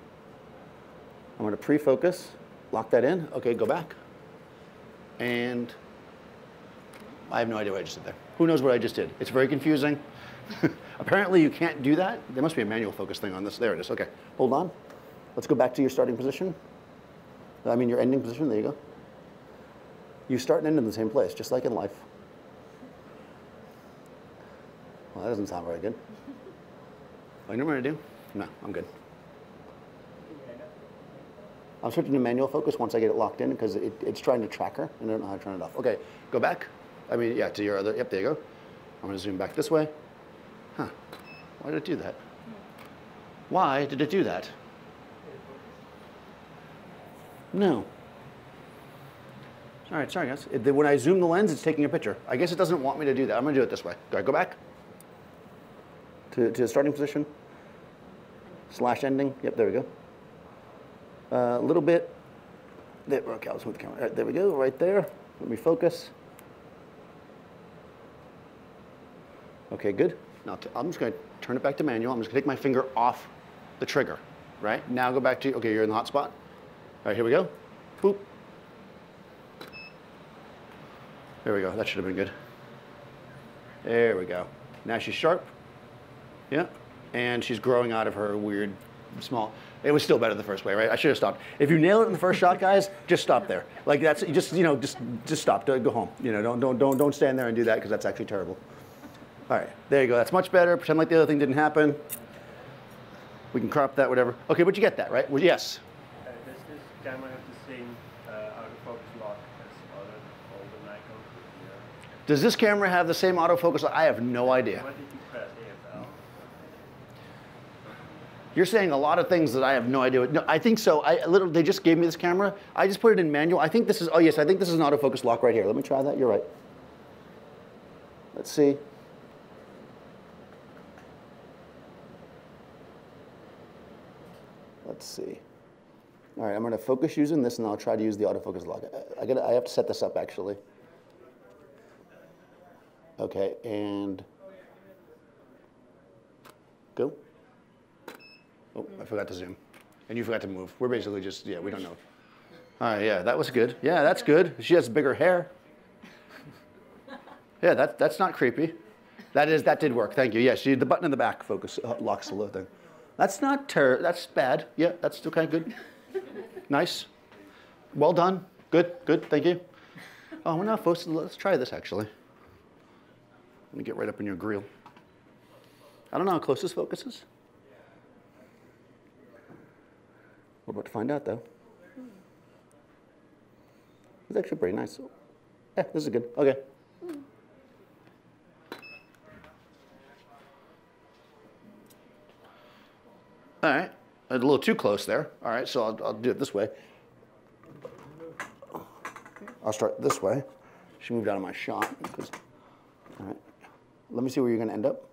I'm going to pre-focus, lock that in. Okay, go back. And I have no idea what I just did there. Who knows what I just did? It's very confusing. Apparently you can't do that. There must be a manual focus thing on this. There it is. Okay, hold on. Let's go back to your starting position. I mean your ending position. There you go. You start and end in the same place, just like in life. Well, that doesn't sound very good. You know what gonna do? No, I'm good. I'm switching to manual focus once I get it locked in because it, it's trying to track her and I don't know how to turn it off. Okay, go back. I mean, yeah, to your other, yep, there you go. I'm gonna zoom back this way. Huh, why did it do that? Why did it do that? No. All right, sorry guys. It- when I zoom the lens, it's taking a picture. I guess it doesn't want me to do that. I'm gonna do it this way. Go, go back to, to the starting position. Slash ending. Yep, there we go. A little bit. There, okay, I'll move the camera. Right, there we go, right there. Let me focus. Okay, good. Now I'm just going to turn it back to manual. I'm just going to take my finger off the trigger. Right now, go back to okay. You're in the hot spot. All right, here we go. Boop. There we go. That should have been good. There we go. Now she's sharp. Yeah. And she's growing out of her weird small. It was still better the first way, right? I should have stopped. If you nail it in the first shot, guys, just stop there. Like that's just you know just just stop. Go home. You know, don't don't don't don't stand there and do that because that's actually terrible. All right, there you go. That's much better. Pretend like the other thing didn't happen. We can crop that, whatever. Okay, but you get that, right? Well, yes. Uh, does this camera have the same uh, autofocus lock as other older Nikon? Yeah. Does this camera have the same autofocus? I have no idea. What did you press? AFL. You're saying a lot of things that I have no idea. No, I think so. I literally they just gave me this camera. I just put it in manual. I think this is. Oh yes, I think this is an autofocus lock right here. Let me try that. You're right. Let's see. Let's see. All right, I'm going to focus using this, and I'll try to use the autofocus lock. I, I, gotta, I have to set this up actually. Okay, and Oh, I forgot to zoom. And you forgot to move. We're basically just, yeah, we don't know. All right, yeah, that was good. Yeah, that's good. She has bigger hair. Yeah, that, that's not creepy. That is, that did work. Thank you. Yeah, the button in the back focus uh, locks the little thing. That's not ter- that's bad. Yeah, that's still kind of good. Nice. Well done. Good, good. Thank you. Oh, we're not to. Let's try this actually. Let me get right up in your grill. I don't know how close this focuses. We're about to find out though. It's actually pretty nice. Yeah, this is good. Okay. All right, a little too close there. All right, so I'll, I'll do it this way. I'll start this way. She moved out of my shot. All right, let me see where you're going to end up.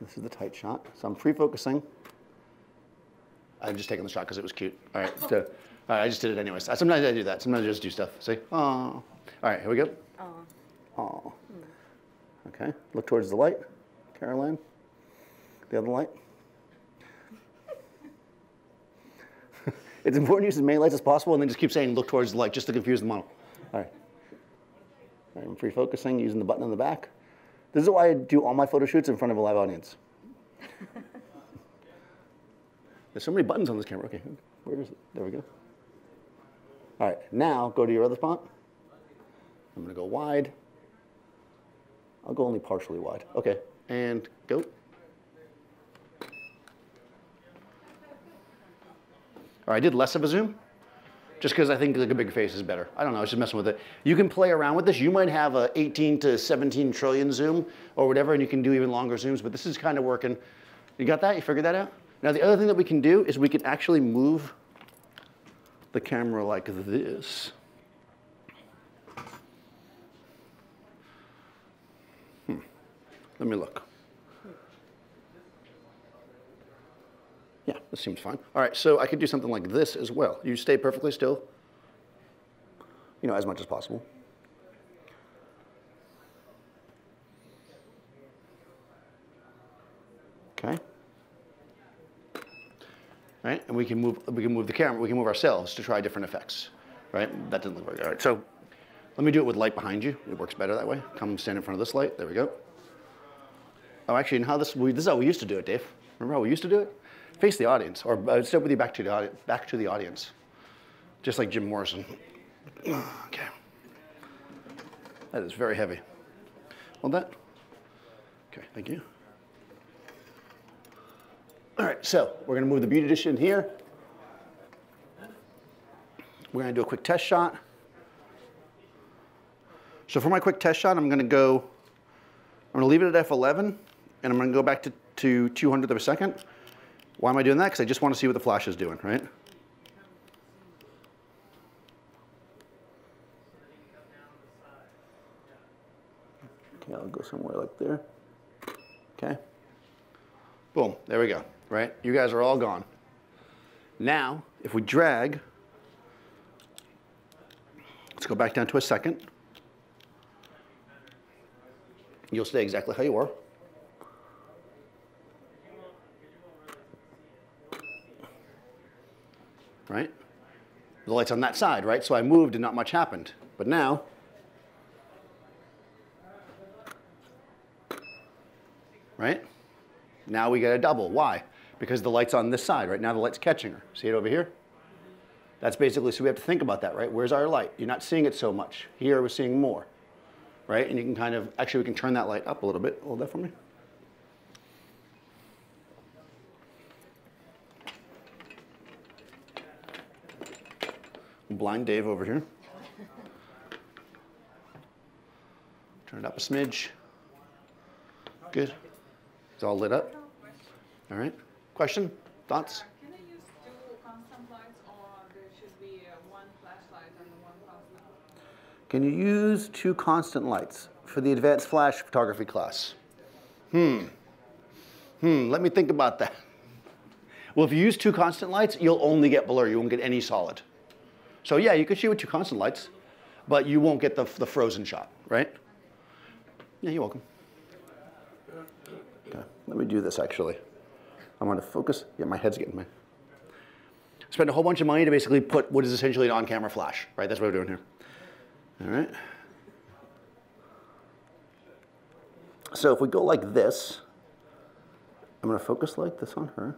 This is the tight shot. So I'm pre-focusing. I'm just taking the shot because it was cute. All right, so, all right, I just did it anyways. Sometimes I do that. Sometimes I just do stuff. See? Oh. All right, here we go. Oh. Oh. Okay, look towards the light, Caroline. The other light. it's important to use as many lights as possible and then just keep saying look towards the light just to confuse the model. All right. All right I'm pre-focusing using the button in the back. This is why I do all my photo shoots in front of a live audience. There's so many buttons on this camera. Okay, where is it? There we go. All right, now go to your other spot. I'm gonna go wide. I'll go only partially wide. Okay, and go. All right, I did less of a zoom, just because I think like a big face is better. I don't know, I was just messing with it. You can play around with this. You might have a 18 to 17 trillion zoom or whatever, and you can do even longer zooms, but this is kind of working. You got that? You figured that out? Now the other thing that we can do is we can actually move the camera like this. Hmm. Let me look. Yeah, this seems fine. All right, so I could do something like this as well. You stay perfectly still, you know, as much as possible. Okay. Right, and we can move. We can move the camera. We can move ourselves to try different effects. Right, that didn't look very good. All right, so let me do it with light behind you. It works better that way. Come stand in front of this light. There we go. Oh, actually, and how this, we, this is how we used to do it, Dave. Remember how we used to do it? Face the audience, or uh, with you back to the audience, back to the audience, just like Jim Morrison. okay. That is very heavy. Hold that. Okay, thank you. All right, so we're going to move the Beauty Edition here. We're going to do a quick test shot. So for my quick test shot, I'm going to go, I'm going to leave it at f11 and I'm going to go back to, to 200th of a second. Why am I doing that? Because I just want to see what the flash is doing, right? Okay, I'll go somewhere like there. Okay. Boom, there we go, right? You guys are all gone. Now, if we drag, let's go back down to a second. You'll stay exactly how you were. Right? The light's on that side, right? So I moved and not much happened. But now, right? Now we get a double. Why? Because the light's on this side, right? Now the light's catching her. See it over here? That's basically, so we have to think about that, right? Where's our light? You're not seeing it so much. Here we're seeing more, right? And you can kind of, actually we can turn that light up a little bit. Hold that for me. Blind Dave over here. Turn it up a smidge. Good. It's all lit up. All right. Question? Thoughts? Can I use two constant lights or there should be uh, one flashlight and one constant? Can you use two constant lights for the advanced flash photography class? Hmm. Hmm, let me think about that. Well, if you use two constant lights, you'll only get blur. You won't get any solid. So yeah, you could shoot with two constant lights, but you won't get the, the frozen shot, right? Yeah, you're welcome. Okay, let me do this actually. I'm gonna focus. Yeah, my head's getting my. Spend a whole bunch of money to basically put what is essentially an on-camera flash, right? That's what we're doing here. All right. So if we go like this, I'm gonna focus like this on her,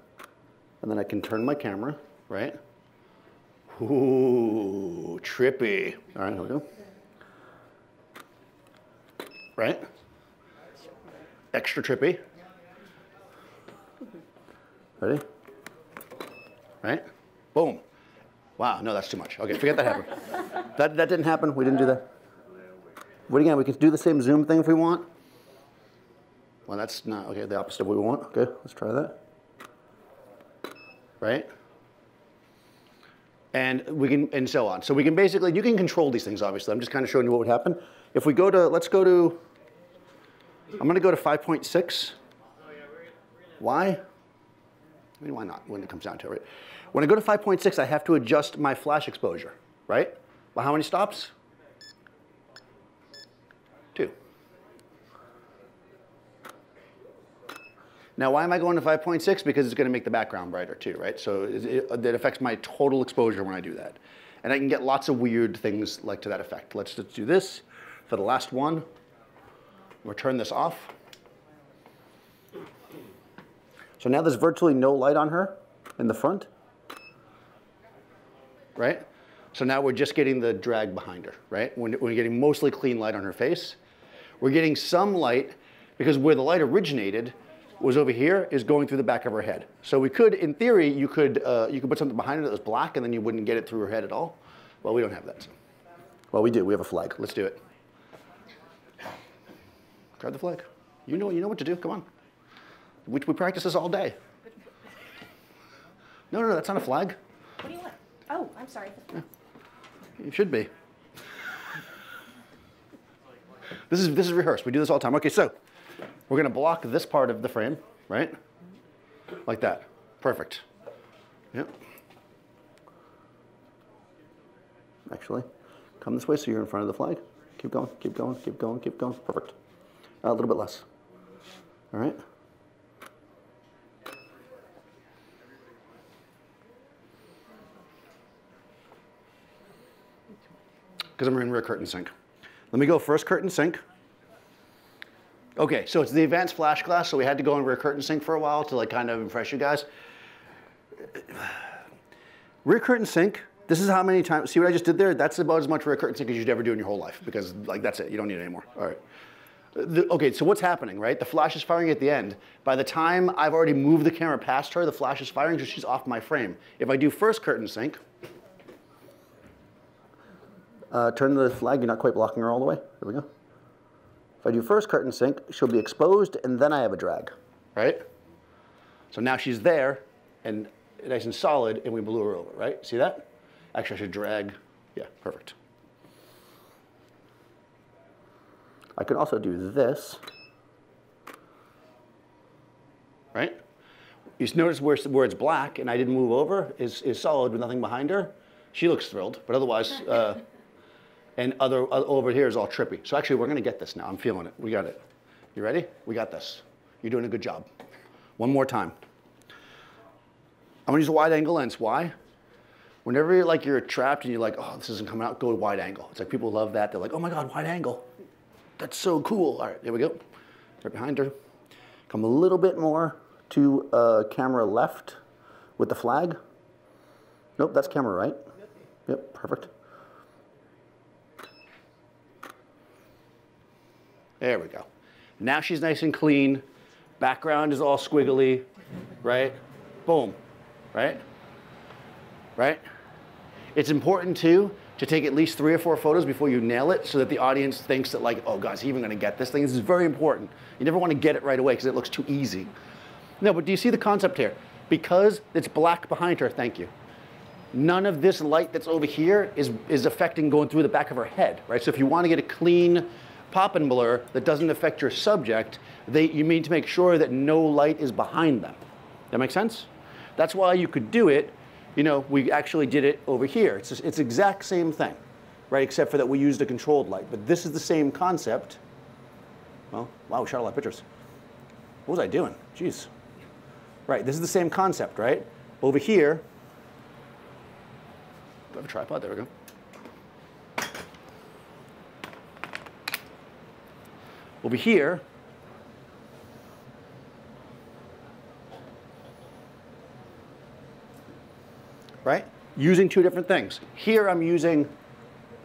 and then I can turn my camera, right? Ooh, trippy. All right, here we go. Right? Extra trippy. Ready? Right? Boom. Wow, no, that's too much. Okay, forget that happened. that, that didn't happen. We didn't do that. What again? We can do the same zoom thing if we want. Well, that's not, okay, the opposite of what we want. Okay, let's try that. Right? And we can, and so on. So we can basically, you can control these things, obviously. I'm just kind of showing you what would happen. If we go to, let's go to, I'm going to go to 5.6. Why? I mean, why not when it comes down to it, right? When I go to 5.6, I have to adjust my flash exposure, right? Well, how many stops? Now, why am I going to 5.6? Because it's going to make the background brighter too, right? So it, uh, it, it affects my total exposure when I do that. And I can get lots of weird things like to that effect. Let's just do this for the last one. We'll turn this off. So now there's virtually no light on her in the front, right? So now we're just getting the drag behind her, right? We're, we're getting mostly clean light on her face. We're getting some light because where the light originated was over here is going through the back of her head. So we could, in theory, you could, uh, you could put something behind her that was black and then you wouldn't get it through her head at all. Well, we don't have that. So. Well, we do. We have a flag. Let's do it. Grab the flag. You know, you know what to do. Come on. We, we practice this all day. No, no, no, that's not a flag. What do you want? Oh, I'm sorry. It should be. This is, this is rehearsed. We do this all the time. Okay, so we're going to block this part of the frame, right? Like that. Perfect. Yep. Actually, come this way so you're in front of the flag. Keep going, keep going, keep going, keep going. Perfect. A little bit less. All right? Because I'm in rear curtain sync. Let me go first curtain sync. Okay, so it's the advanced flash class, so we had to go in rear curtain sync for a while to like kind of impress you guys. Rear curtain sync, this is how many times, see what I just did there? That's about as much rear curtain sync as you'd ever do in your whole life because like that's it, you don't need it anymore. All right. The, okay, so what's happening, right? The flash is firing at the end. By the time I've already moved the camera past her, the flash is firing, so she's off my frame. If I do first curtain sync, uh, turn the flag, you're not quite blocking her all the way. There we go. If I do first curtain sync, she'll be exposed and then I have a drag, right? So now she's there and nice and solid and we blew her over, right? See that? Actually, I should drag. Yeah, perfect. I could also do this, right? You notice where, where it's black and I didn't move over is, is solid with nothing behind her. She looks thrilled, but otherwise, uh, and other uh, over here is all trippy. So actually, we're gonna get this now. I'm feeling it. We got it. You ready? We got this. You're doing a good job. One more time. I'm gonna use a wide angle lens. Why? Whenever you're like you're trapped and you're like, oh, this isn't coming out, go wide angle. It's like people love that. They're like, oh my god, wide angle. That's so cool. All right, here we go. Right behind her. Come a little bit more to uh, camera left with the flag. Nope, that's camera right. Yep, perfect. There we go. Now she's nice and clean. Background is all squiggly, right? Boom, right? Right? It's important too to take at least three or four photos before you nail it so that the audience thinks that like, oh God, is he even gonna get this thing? This is very important. You never wanna get it right away because it looks too easy. No, but do you see the concept here? Because it's black behind her, thank you. None of this light that's over here is, is affecting going through the back of her head, right? So if you wanna get a clean pop and blur that doesn't affect your subject, they, you need to make sure that no light is behind them. That makes sense? That's why you could do it you know, we actually did it over here. It's, it's exact same thing, right? Except for that we used a controlled light. But this is the same concept. Well, wow, we shot a lot of pictures. What was I doing? Jeez. Right, this is the same concept, right? Over here, do I have a tripod? There we go. Over here, right? Using two different things. Here I'm using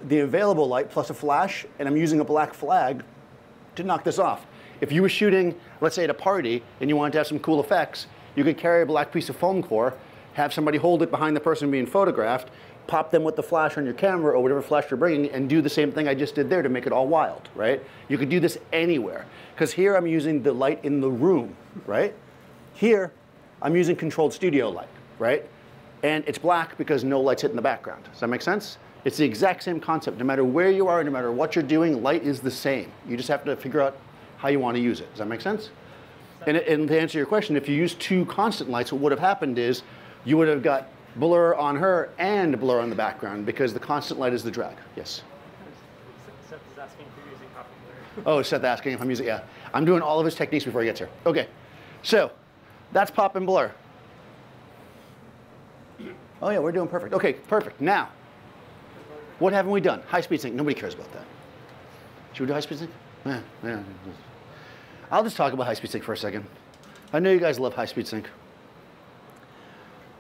the available light plus a flash, and I'm using a black flag to knock this off. If you were shooting, let's say at a party, and you wanted to have some cool effects, you could carry a black piece of foam core, have somebody hold it behind the person being photographed, pop them with the flash on your camera or whatever flash you're bringing, and do the same thing I just did there to make it all wild, right? You could do this anywhere. Because here I'm using the light in the room, right? Here, I'm using controlled studio light, right? and it's black because no light's hitting the background. Does that make sense? It's the exact same concept. No matter where you are, no matter what you're doing, light is the same. You just have to figure out how you want to use it. Does that make sense? And, and to answer your question, if you use two constant lights, what would have happened is you would have got blur on her and blur on the background because the constant light is the drag. Yes? Seth is asking if you're using copy blur. Oh, Seth asking if I'm using, yeah. I'm doing all of his techniques before he gets here. Okay, so that's pop and blur. Oh yeah, we're doing perfect. Okay, perfect. Now, what haven't we done? High speed sync. Nobody cares about that. Should we do high speed sync? Yeah, yeah. I'll just talk about high speed sync for a second. I know you guys love high speed sync.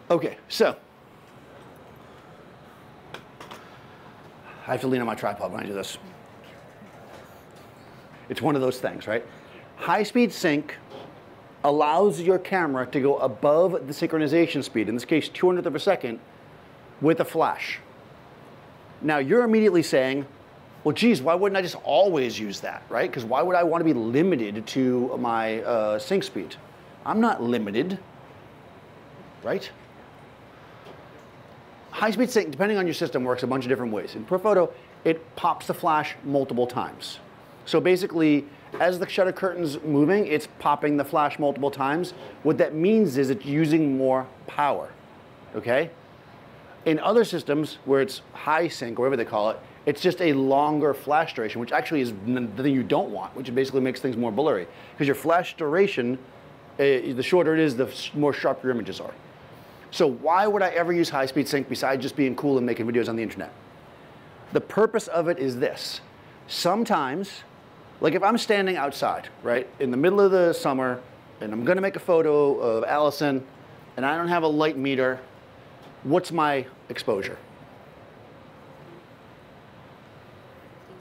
Okay, so I have to lean on my tripod when I do this. It's one of those things, right? High speed sync allows your camera to go above the synchronization speed, in this case 200th of a second, with a flash. Now you're immediately saying, well, geez, why wouldn't I just always use that, right? Because why would I want to be limited to my uh, sync speed? I'm not limited, right? High-speed sync, depending on your system, works a bunch of different ways. In Profoto, it pops the flash multiple times. So basically, as the shutter curtain's moving, it's popping the flash multiple times. What that means is it's using more power, okay? In other systems where it's high sync, or whatever they call it, it's just a longer flash duration, which actually is the thing you don't want, which basically makes things more blurry. Because your flash duration, uh, the shorter it is, the more sharp your images are. So why would I ever use high-speed sync besides just being cool and making videos on the internet? The purpose of it is this. Sometimes like if I'm standing outside, right, in the middle of the summer, and I'm gonna make a photo of Allison, and I don't have a light meter, what's my exposure?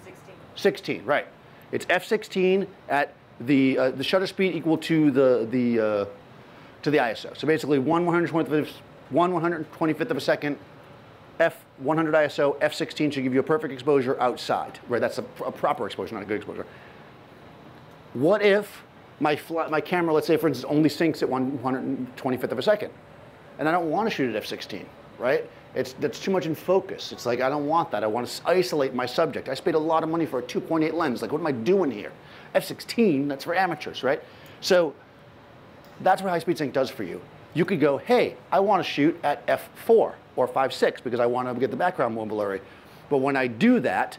16. 16, right. It's f16 at the, uh, the shutter speed equal to the, the, uh, to the ISO. So basically one 125th, one 125th of a second, f 100 ISO, f16 should give you a perfect exposure outside, right? That's a, a proper exposure, not a good exposure. What if my, my camera, let's say for instance, only syncs at 125th of a second, and I don't want to shoot at f16, right? It's, that's too much in focus. It's like, I don't want that. I want to isolate my subject. I paid a lot of money for a 2.8 lens. Like, what am I doing here? F16, that's for amateurs, right? So that's what high speed sync does for you. You could go, hey, I want to shoot at f4 or 5.6 because I want to get the background more blurry. But when I do that,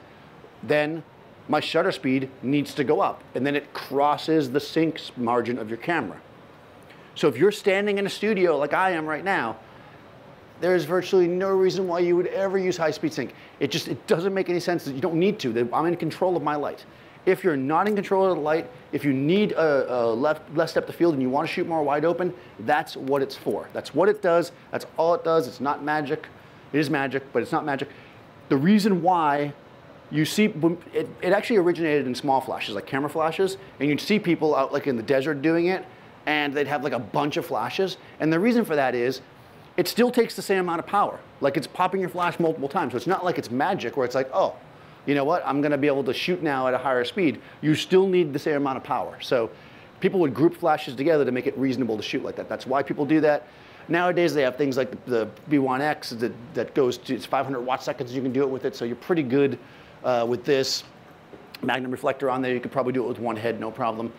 then my shutter speed needs to go up. And then it crosses the sync margin of your camera. So if you're standing in a studio like I am right now, there's virtually no reason why you would ever use high-speed sync. It just it doesn't make any sense. You don't need to. I'm in control of my light. If you're not in control of the light, if you need a, a left, less depth of field and you want to shoot more wide open, that's what it's for. That's what it does. That's all it does. It's not magic. It is magic, but it's not magic. The reason why you see, it, it actually originated in small flashes, like camera flashes, and you'd see people out like in the desert doing it, and they'd have like a bunch of flashes. And the reason for that is, it still takes the same amount of power. Like it's popping your flash multiple times. So it's not like it's magic where it's like, oh, you know what, I'm gonna be able to shoot now at a higher speed. You still need the same amount of power. So people would group flashes together to make it reasonable to shoot like that. That's why people do that. Nowadays they have things like the, the B1X that, that goes to, it's 500 watt seconds, you can do it with it. So you're pretty good uh, with this. Magnum reflector on there, you could probably do it with one head, no problem.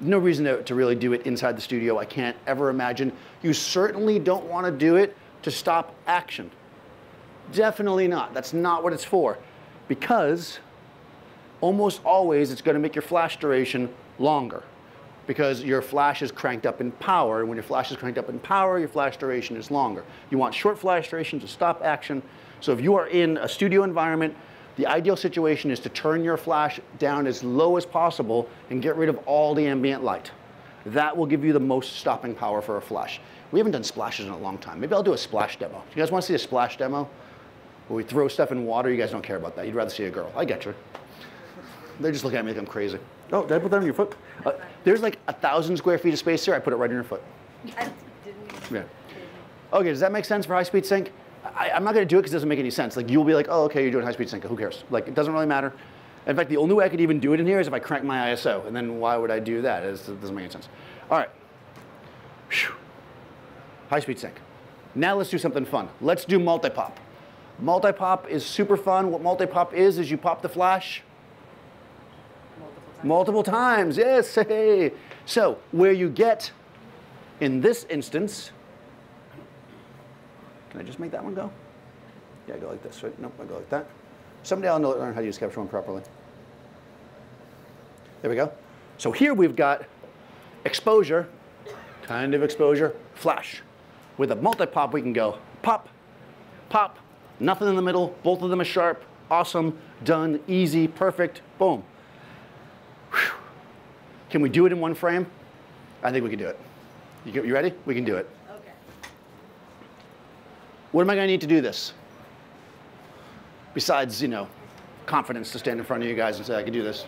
No reason to, to really do it inside the studio. I can't ever imagine. You certainly don't want to do it to stop action. Definitely not. That's not what it's for. Because almost always it's going to make your flash duration longer because your flash is cranked up in power. And when your flash is cranked up in power, your flash duration is longer. You want short flash duration to stop action. So if you are in a studio environment, the ideal situation is to turn your flash down as low as possible and get rid of all the ambient light. That will give you the most stopping power for a flash. We haven't done splashes in a long time. Maybe I'll do a splash demo. You guys want to see a splash demo? Where we throw stuff in water, you guys don't care about that. You'd rather see a girl. I get you. They're just looking at me like I'm crazy. Oh, did I put that on your foot? Uh, there's like a thousand square feet of space here. I put it right on your foot. I didn't. Yeah. Okay, does that make sense for high speed sync? I, I'm not going to do it because it doesn't make any sense. Like you'll be like, oh, okay, you're doing high speed sync. Who cares? Like it doesn't really matter. In fact, the only way I could even do it in here is if I crank my ISO, and then why would I do that? It doesn't make any sense. All right. Phew. High speed sync. Now let's do something fun. Let's do multi-pop. Multi-pop is super fun. What multi-pop is, is you pop the flash multiple times. Yes, hey. So where you get, in this instance, can I just make that one go? Yeah, I go like this, right? Nope, I go like that. Someday I'll learn how to use Capture One properly. There we go. So here we've got exposure, kind of exposure, flash. With a multi-pop, we can go pop, pop, nothing in the middle, both of them are sharp, awesome, done, easy, perfect, boom. Whew. Can we do it in one frame? I think we can do it. You, you ready? We can do it. Okay. What am I going to need to do this? Besides, you know, confidence to stand in front of you guys and say I can do this.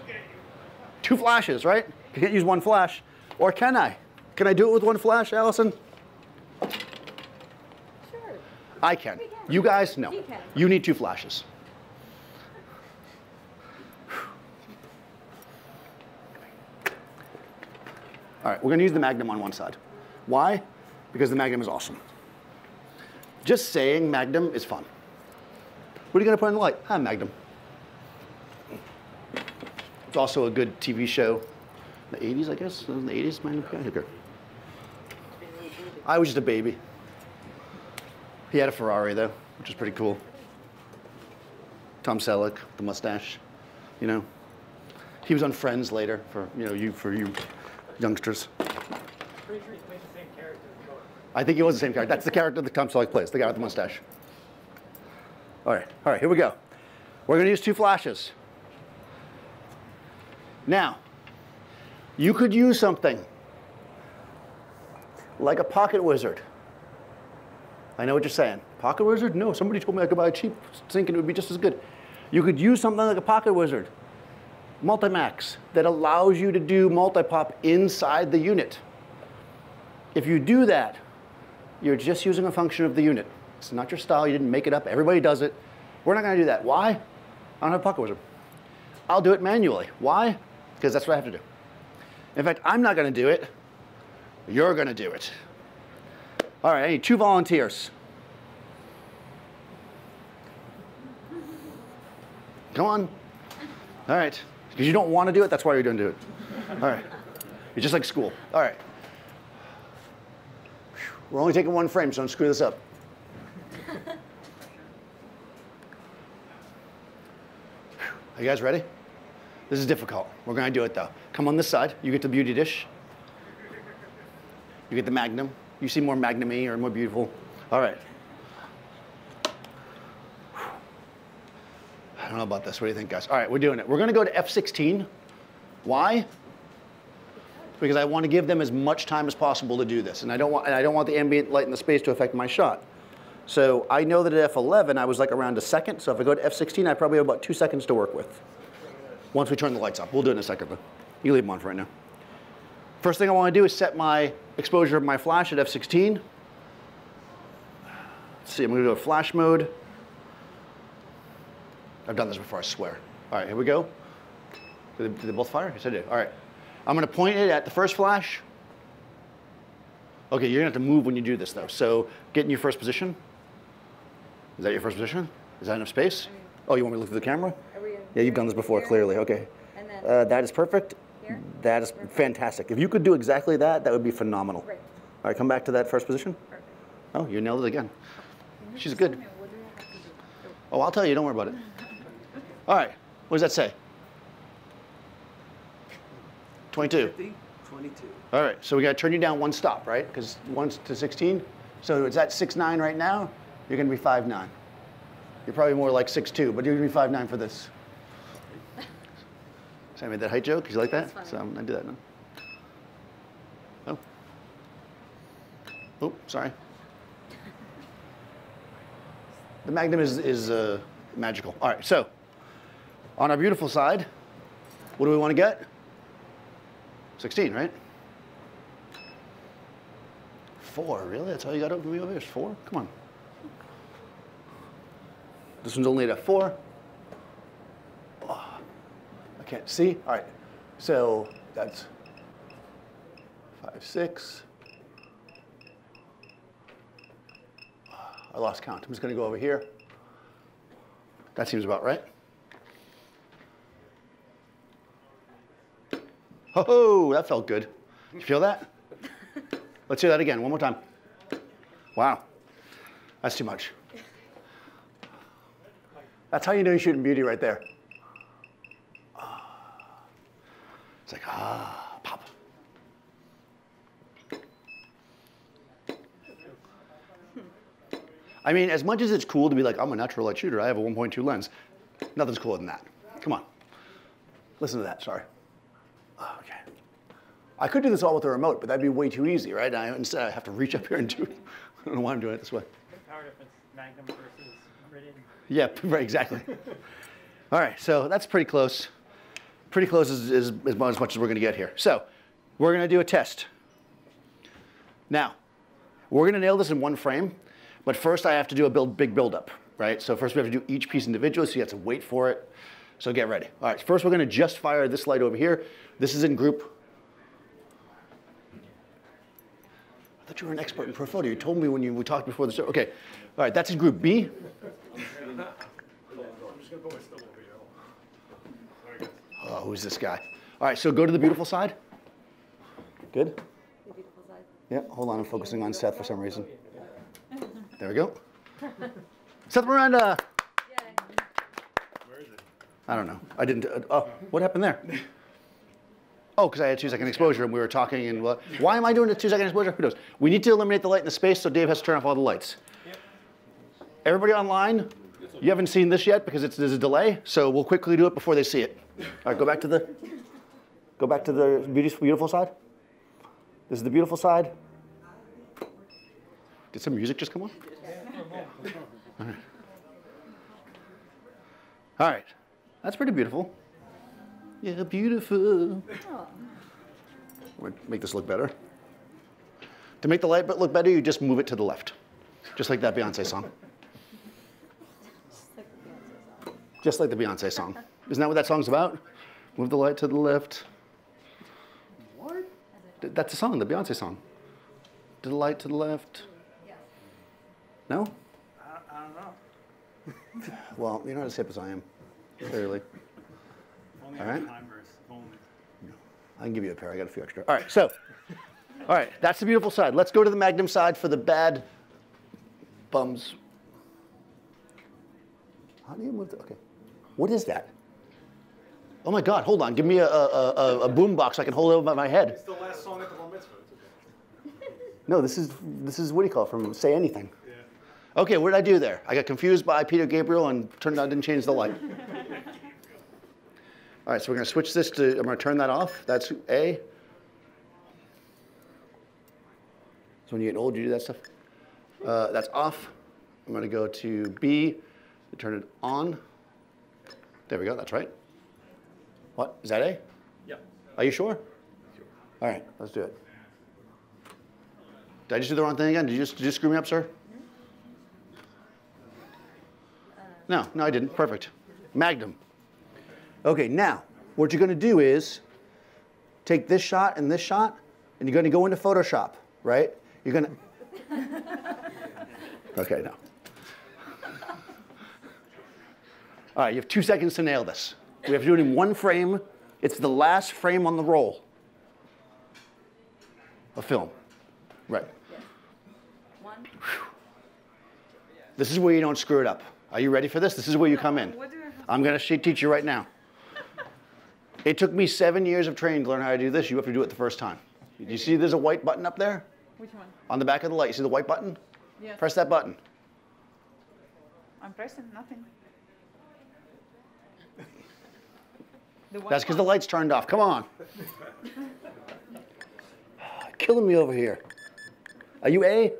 Two flashes, right? I can't use one flash. Or can I? Can I do it with one flash, Allison? I can. You guys, no. You need two flashes. All right, we're going to use the Magnum on one side. Why? Because the Magnum is awesome. Just saying Magnum is fun. What are you going to put in the light? Ah, Magnum. It's also a good TV show. The 80s, I guess? The 80s, Magnum? Okay. I was just a baby. He had a Ferrari though, which is pretty cool. Tom Selleck, the mustache, you know. He was on Friends later for you know you for you youngsters. Pretty sure he the same character. I think he was the same character. That's the character that Tom Selleck plays, the guy with the mustache. All right, all right, here we go. We're going to use two flashes. Now, you could use something like a PocketWizard. I know what you're saying. PocketWizard? No, somebody told me I could buy a cheap sync and it would be just as good. You could use something like a pocket wizard, MultiMAX, that allows you to do multi-pop inside the unit. If you do that, you're just using a function of the unit. It's not your style, you didn't make it up, everybody does it. We're not gonna do that. Why? I don't have a PocketWizard. I'll do it manually. Why? Because that's what I have to do. In fact, I'm not gonna do it. You're gonna do it. All right, I need two volunteers. Come on. All right. Because you don't want to do it, that's why you're going to do it. All right. You're just like school. All right. We're only taking one frame, so don't screw this up. Are you guys ready? This is difficult. We're going to do it though. Come on this side. You get the beauty dish. You get the magnum. You see more magnum or more beautiful. All right. I don't know about this. What do you think, guys? All right, we're doing it. We're going to go to F16. Why? Because I want to give them as much time as possible to do this, and I don't want and I don't want the ambient light in the space to affect my shot. So I know that at F11, I was like around a second. So if I go to F16, I probably have about two seconds to work with. Once we turn the lights off. We'll do it in a second, but you leave them on for right now. First thing I want to do is set my exposure of my flash at F16. Let's see, I'm going to do a flash mode. I've done this before, I swear. All right, here we go. Did they, did they both fire? Yes, I did. All right. I'm going to point it at the first flash. Okay, you're going to have to move when you do this, though. So get in your first position. Is that your first position? Is that enough space? Oh, you want me to look through the camera? Are we in Yeah, you've done this before, clearly. Okay. And then Uh, that is perfect. Here? That is fantastic. If you could do exactly that, that would be phenomenal. Great. All right, come back to that first position. Perfect. Oh, you nailed it again. She's good. tell me what do I have to do? Oh, I'll tell you. Don't worry about it. All right. What does that say? 22. 50, 22. All right. So we got to turn you down one stop, right? Because 1 to 16. So it's at 6'9 right now. You're going to be 5'9. You're probably more like 6'2, but you're going to be 5'9 for this. I made that height joke. You like that? So. I'm to do that now. Oh. Oh, sorry. The Magnum is, is uh, magical. All right, so on our beautiful side, what do we want to get? 16, right? Four, really? That's all you got over me over here is four? Come on. This one's only at a four. Can't see. All right, so that's five, six. I lost count. I'm just going to go over here. That seems about right. Oh, that felt good. You feel that? Let's hear that again, one more time. Wow, that's too much. That's how you know you're shooting beauty right there. Ah. It's like, ah, pop. I mean, as much as it's cool to be like, I'm a natural light shooter, I have a 1.2 lens, nothing's cooler than that. Come on. Listen to that, sorry. Oh, okay. I could do this all with a remote, but that'd be way too easy, right? I, instead, I have to reach up here and do it. I don't know why I'm doing it this way. Power difference, Magnum versus Ridden. Yeah, right, exactly. All right, so that's pretty close. Pretty close about as much as we're going to get here. So we're going to do a test. Now, we're going to nail this in one frame, but first I have to do a build, big buildup, right? So first we have to do each piece individually, so you have to wait for it. So get ready. All right, first we're going to just fire this light over here. This is in group. I thought you were an expert in photo. You told me when you, we talked before the show. Okay, all right, that's in group B. Oh, who's this guy? All right, so go to the beautiful side. Good. The beautiful side. Yeah, hold on, I'm focusing on Seth for some reason. There we go. Seth Miranda. Yay. I don't know. I didn't. Uh, oh, what happened there? Oh, because I had two second exposure and we were talking and uh, why am I doing a two second exposure? Who knows? We need to eliminate the light in the space, so Dave has to turn off all the lights. Everybody online, you haven't seen this yet because it's, there's a delay, so we'll quickly do it before they see it. All right, go back to the, go back to the beautiful, beautiful side. This is the beautiful side. Did some music just come on? All right. All right. That's pretty beautiful. Yeah, beautiful. Make this look better. To make the light look better, you just move it to the left. Just like that Beyonce song. Just like the Beyonce song. Just like the Beyonce song. Isn't that what that song's about? Move the light to the left. What? That's the song, the Beyonce song. To the light to the left. Yes. No? I, I don't know. Well, you're not as hip as I am, clearly. Only All right. time verse, only. I can give you a pair. I got a few extra. All right, so, all right, that's the beautiful side. Let's go to the Magnum side for the bad bums. How do you move the, okay. What is that? Oh my God, hold on. Give me a, a, a, a boom box I can hold over my head. It's the last song at the bar mitzvah. No, this is, this is, what do you call it, from Say Anything. Okay, what did I do there? I got confused by Peter Gabriel and turned out didn't change the light. All right, so we're gonna switch this to, I'm gonna turn that off. That's A. So when you get old, you do that stuff. Uh, that's off. I'm gonna go to B, to turn it on. There we go, that's right. What, is that A? Yeah. Are you sure? Sure. All right, let's do it. Did I just do the wrong thing again? Did you just, did you screw me up, sir? No, no, I didn't. Perfect. Magnum. Okay, now, what you're gonna do is take this shot and this shot, and you're gonna go into Photoshop, right? You're gonna. Okay, no. All right, you have two seconds to nail this. We have to do it in one frame. It's the last frame on the roll A film. Right. One. This is where you don't screw it up. Are you ready for this? This is where you come in. I'm going to teach you right now. It took me seven years of training to learn how to do this. You have to do it the first time. Do you see there's a white button up there Which one? on the back of the light? You see the white button? Yes. Press that button. I'm pressing nothing. That's because the light's turned off. Come on. Killing me over here. Are you A?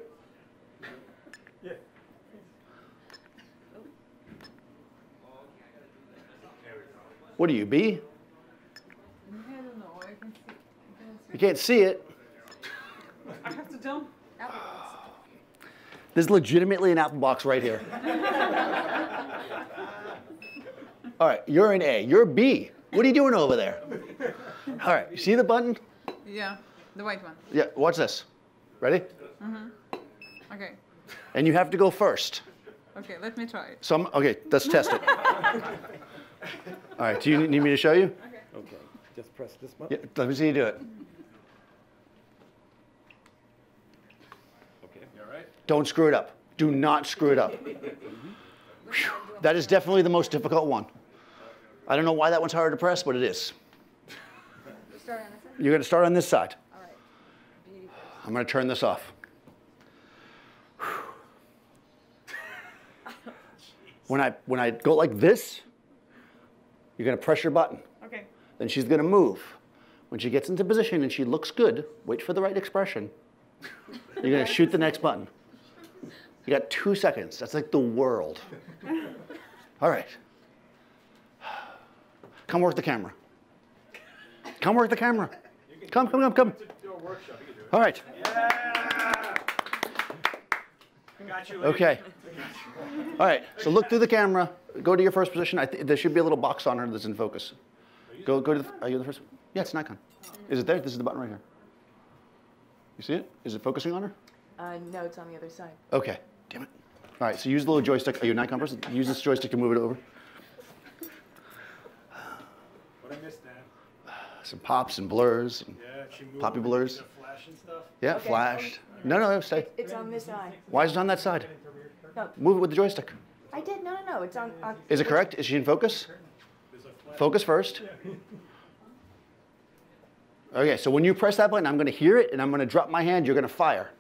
Yeah. What are you, B? I don't know. I can see. I You can can't see it. see. I have to jump. There's legitimately an apple box right here. All right, you're an A. You're B. What are you doing over there? All right, you see the button? Yeah, the white one. Yeah, watch this. Ready? Mm-hmm. Okay. And you have to go first. Okay, let me try it. So I'm, okay, let's test it. All right, do you need me to show you? Okay, just press this button. Yeah, let me see you do it. Okay. You all right? Don't screw it up. Do not screw it up. Whew. That is definitely the most difficult one. I don't know why that one's harder to press, but it is. You start on this end? You're going to start on this side. All right. Beauty. I'm going to turn this off. When I, when I go like this, you're going to press your button. Okay. Then she's going to move. When she gets into position and she looks good, wait for the right expression. You're going to shoot the next button. You got two seconds. That's like the world. All right. Come work the camera. Come work the camera. Come, come, come, come. Do a workshop, you can do it. All right. I got you. Okay. All right. So look through the camera. Go to your first position. There should be a little box on her that's in focus. Go, go to. The, are you the first? One? Yeah, it's Nikon. Is it there? This is the button right here. You see it? Is it focusing on her? Uh, no, it's on the other side. Okay. Damn it. All right. So use the little joystick. Are you a Nikon person? Use this joystick to move it over. What I missed, Dan? Some pops and blurs. And, Yeah. Poppy blurs. Flash and stuff. yeah, Okay. flashed. No, no, no. Stay. It's on this side. Why is it on that side? No, Move it with the joystick. I did. No, no, no. It's on. on Is it correct? Is she in focus? Focus first. Okay, so when you press that button, I'm going to hear it, and I'm going to drop my hand. You're going to fire.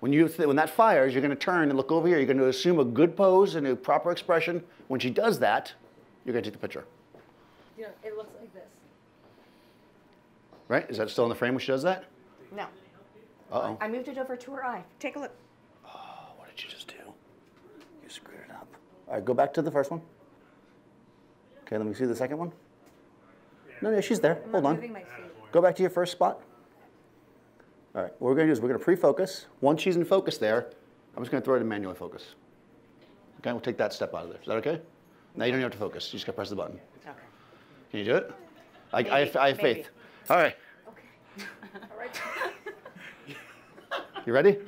When you th- when that fires, you're going to turn and look over here. You're going to assume a good pose and a proper expression. When she does that, you're going to take the picture. You know, it looks like this. Right? Is that still in the frame when she does that? No. Uh oh. I moved it over to her eye. Take a look. Oh, what did you just do? You screwed it up. All right, go back to the first one. Okay, let me see the second one. No, no, she's there. I'm Hold on. moving my feet. Go back to your first spot. All right, what we're gonna do is we're gonna pre-focus. Once she's in focus there, I'm just gonna throw it in manually focus. Okay, we'll take that step out of there. Is that okay? Now you don't have to focus. You just gotta press the button. Okay. Can you do it? I, I, have, I have faith. All right, Okay. All right. you ready?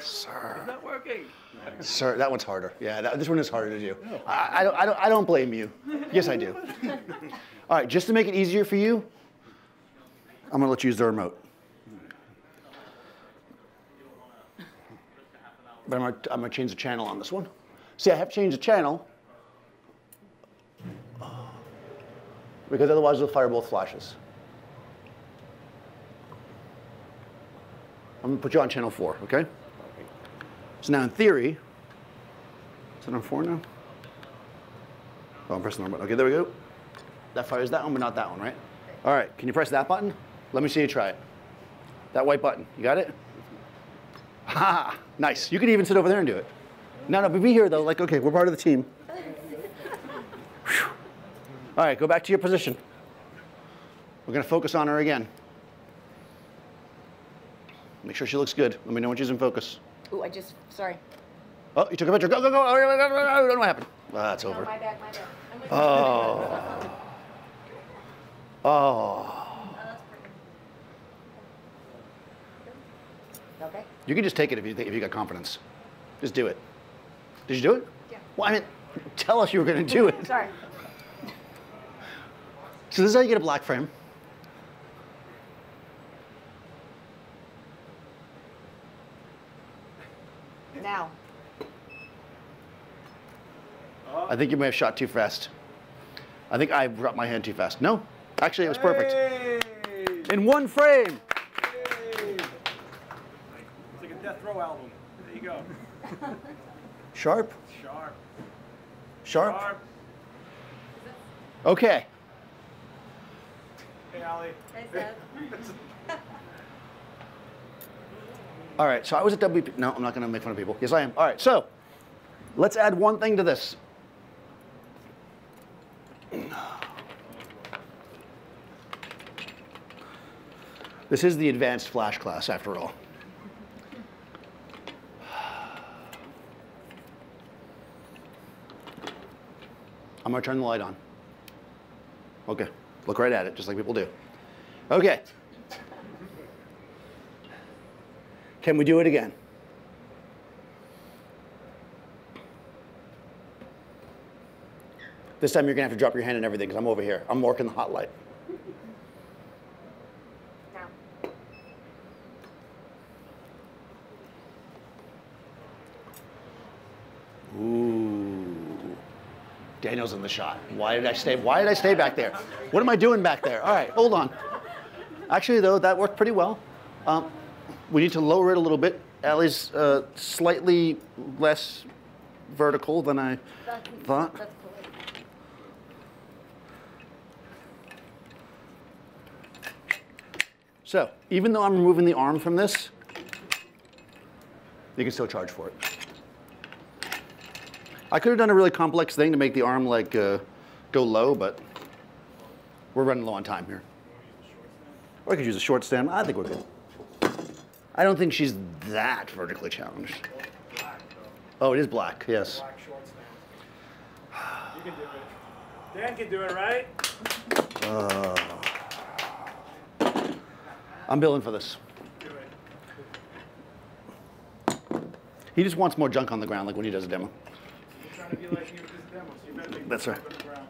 Sir. It's not working. Sir, that one's harder. Yeah, that, this one is harder to do. I, I, don't, I, don't, I don't blame you. Yes, I do. All right, just to make it easier for you, I'm going to let you use the remote. But I'm to I'm gonna change the channel on this one. See, I have to change the channel because otherwise it'll fire both flashes. I'm to put you on channel four, okay? So now in theory, is it on four now? Oh, I'm pressing the wrong button. Okay, there we go. that fires that one, but not that one, right? All right, can you press that button? Let me see you try it. That white button, you got it? Ha, nice. You could even sit over there and do it. No, no, but be here though, like, okay, we're part of the team. Whew. All right, go back to your position. We're gonna focus on her again. Make sure she looks good. Let me know when she's in focus. Ooh, I just, sorry. Oh, you took a picture. Go, go, go. Oh, go, go, go. I don't know what happened. Ah, that's No, over. my bad, my bad. Oh. Oh. you. Okay. You can just take it if you think if you got confidence. Just do it. Did you do it? Yeah. Well, I mean, tell us you were going to do it. Sorry. So this is how you get a black frame. Now. I think you may have shot too fast. I think I brought my hand too fast. No, actually it was perfect. Hey! In one frame. Hey! It's like a death row album. There you go. Sharp. Sharp. Sharp. Sharp. Okay. Hey, Ali. Hey Seb. All right. So I was at WP. No, I'm not going to make fun of people. Yes, I am. All right. So let's add one thing to this. This is the advanced flash class, after all. I'm to turn the light on. Okay. Look right at it, just like people do. Okay. Can we do it again? This time you're gonna have to drop your hand and everything because I'm over here. I'm working the hot light. Daniel's in the shot. Why did I stay? Why did I stay back there? What am I doing back there? All right, hold on. Actually, though, that worked pretty well. Um, we need to lower it a little bit. Allie's uh, slightly less vertical than I thought. That's polite. So, even though I'm removing the arm from this, you can still charge for it. I could have done a really complex thing to make the arm like uh, go low, but we're running low on time here. Or I could use a short stem. I think we're good. I don't think she's that vertically challenged. Oh, it is black. Yes. Black short stand. You can do it. Dan can do it, right? I'm billing for this. He just wants more junk on the ground, like when he does a demo. He's trying to be like you with this demo, so you better make That's right. on the ground.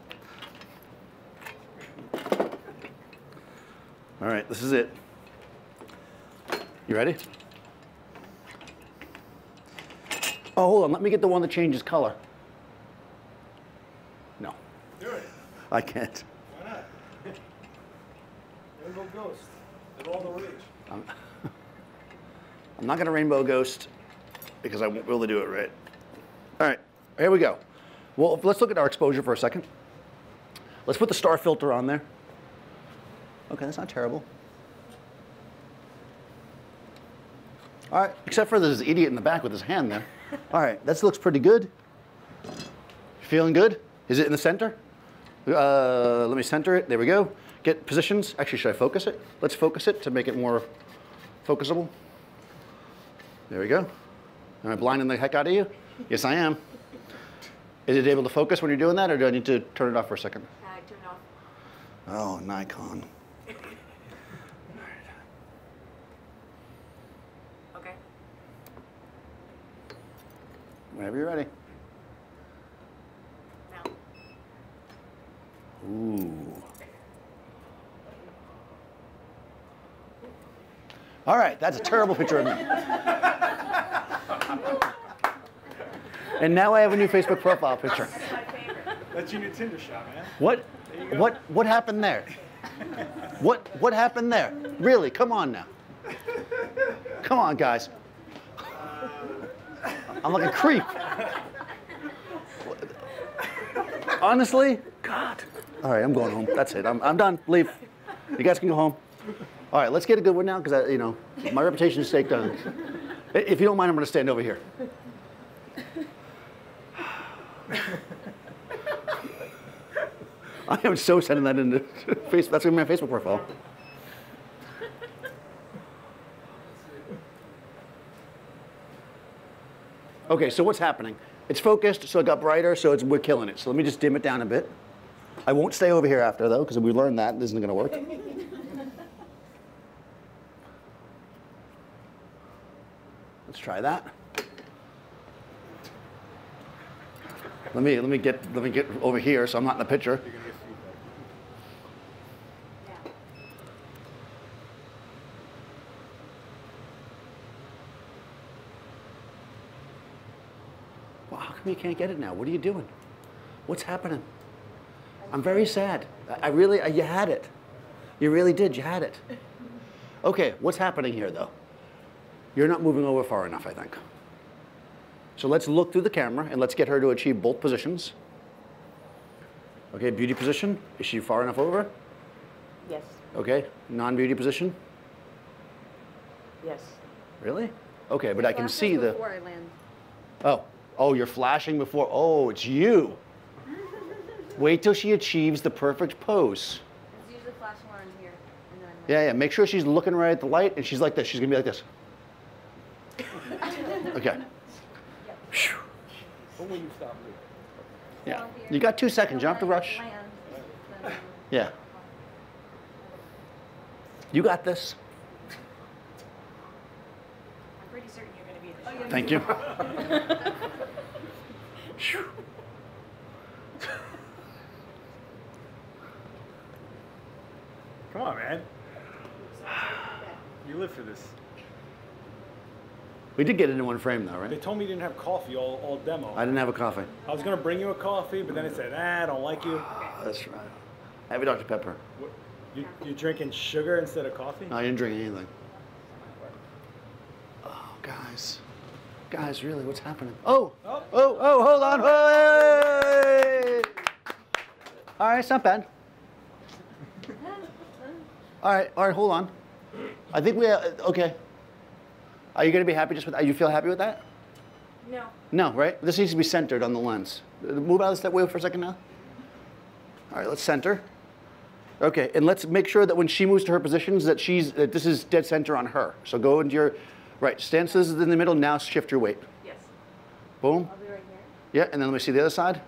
All right, this is it. You ready? Oh, hold on. Let me get the one that changes color. No, Do it. I can't. Why not? Rainbow Ghost. They're all the rage. I'm not going to rainbow ghost because I won't be able to do it right. All right, here we go. Well, let's look at our exposure for a second. Let's put the star filter on there. Okay, that's not terrible. All right, except for this idiot in the back with his hand there. All right, that looks pretty good. Feeling good? Is it in the center? Uh, let me center it. There we go. Get positions. Actually, should I focus it? Let's focus it to make it more focusable. There we go. Am I blinding the heck out of you? Yes, I am. Is it able to focus when you're doing that, or do I need to turn it off for a second? I turn off. Oh, Nikon. Okay. Whenever you're ready. Now. Ooh. All right, that's a terrible picture of me. and now I have a new Facebook profile picture. That's your new Tinder shot, man. What? What? What happened there? What? What happened there? Really? Come on now. Come on, guys. I'm like a creep. Honestly, God. All right, I'm going home. That's it. I'm, I'm done. Leave. You guys can go home. All right, let's get a good one now because you know, my reputation is staked on. If you don't mind, I'm going to stand over here. I am so sending that into Facebook. That's to be my Facebook profile. Okay, so what's happening? It's focused, so it got brighter, so it's, we're killing it. So let me just dim it down a bit. I won't stay over here after though, because we learned that this isn't going to work. Let's try that. Let me let me get let me get over here so I'm not in the picture. Well, how come you can't get it now? What are you doing? What's happening? I'm very sad. I I really, uh, you had it. You really did. You had it. Okay, what's happening here though? You're not moving over far enough, I think. So let's look through the camera and let's get her to achieve both positions. Okay, beauty position. Is she far enough over? Yes, Okay, non-beauty position. yes. Really? Okay, but I can see the. Before I land. Oh, oh, you're flashing before. Oh, it's you. Wait till she achieves the perfect pose. It's usually flashing around here. Yeah, yeah. Make sure she's looking right at the light, and she's like this. She's gonna be like this. Okay. Phew. When will you stop moving? Yeah. You got two seconds. You don't have to rush. Land, then- Yeah. You got this. I'm pretty certain you're gonna be in the oh, shot. Thank you. Come on, man. You live for this. We did get into one frame though, right? They told me you didn't have coffee all, all demo. I didn't have a coffee. I was gonna bring you a coffee, but then it said, ah, I don't like you. That's right. I have a Dr. Pepper. What, you you're drinking sugar instead of coffee? No, I didn't drink anything. Oh, guys. Guys, really, what's happening? Oh, oh, oh, hold on. Hey! All right, it's not bad. All right, all right, hold on. I think we, uh, okay. Are you going to be happy just with, are you feel happy with that? No. No, right? This needs to be centered on the lens. Move out of that way for a second now. All right, let's center. Okay, and let's make sure that when she moves to her positions that she's, that this is dead center on her. So go into your, right, stance. This is in the middle, now shift your weight. Yes. Boom. I'll be right here. Yeah, and then let me see the other side.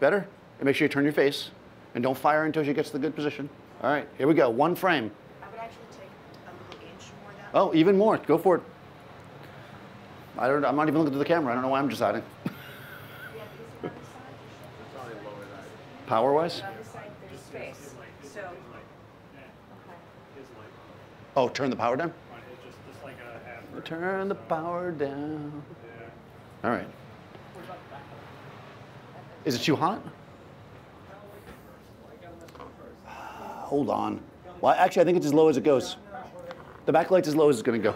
Better? And make sure you turn your face. And don't fire until she gets to the good position. All right, here we go. One frame. I would actually take a little inch more down. Oh, even more. Go for it. I don't, I'm not even looking at the camera. I don't know why I'm deciding. Yeah, is it on this side? Power wise? On this side, there's space, so. Okay. Oh, turn the power down? Turn the power down. All right. Is it too hot? Hold on. Well, actually, I think it's as low as it goes. The backlight's as low as it's going to go.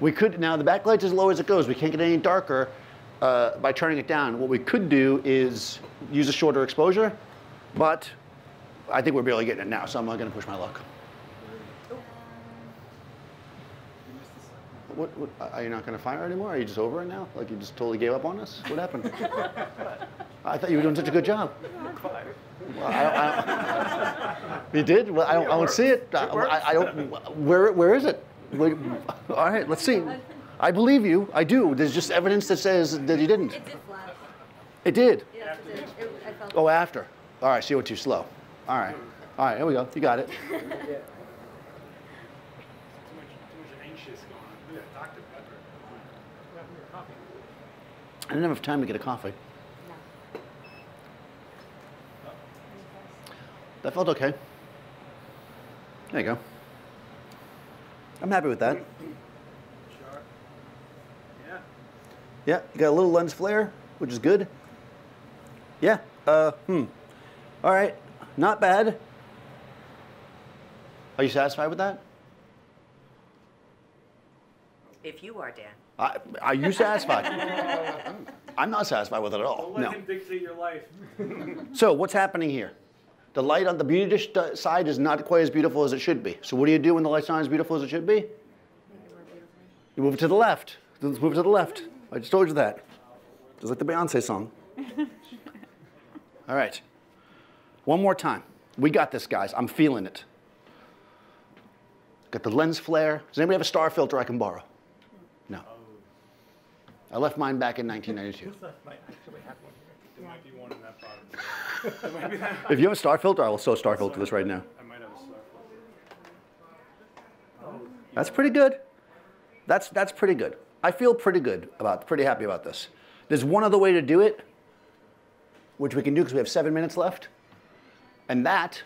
We could now the backlight's as low as it goes. We can't get any darker uh, by turning it down. What we could do is use a shorter exposure, but I think we're barely getting it now, so I'm not going to push my luck. What, what, are you not going to fire anymore? Are you just over it now? Like you just totally gave up on us? What happened? I thought you were doing such a good job. Well, I, I, you did? Well, I don't, I don't see it. I, I, I don't. Where, where is it? Wait, all right, let's see. I believe you. I do. There's just evidence that says that you didn't. It did flash. It did. Yeah, it did. It, I felt Oh, after. All right, so you went too slow. All right. All right, here we go. You got it. Too much, too much anxious going on. Yeah, Dr. Pepper. What happened to your coffee? I didn't have time to get a coffee. No. That felt okay. There you go. I'm happy with that. Sure. Yeah. Yeah, you got a little lens flare, which is good. Yeah. Uh, hmm. All right. Not bad. Are you satisfied with that? If you are, Dan. I, are you satisfied? I'm not satisfied with it at all. Don't let No. him dictate your life. So what's happening here? The light on the beauty dish side is not quite as beautiful as it should be. So what do you do when the light's not as beautiful as it should be? You move it to the left. Let's move it to the left. I just told you that. Just like the Beyonce song. All right. One more time. We got this, guys. I'm feeling it. Got the lens flare. Does anybody have a star filter I can borrow? I left mine back in 1992. There might be one in that box. There might be that. If you have a star filter, I will so star filter this right now. I might have a star filter. That's pretty good. That's, that's pretty good. I feel pretty good about, pretty happy about this. There's one other way to do it, which we can do because we have seven minutes left. And that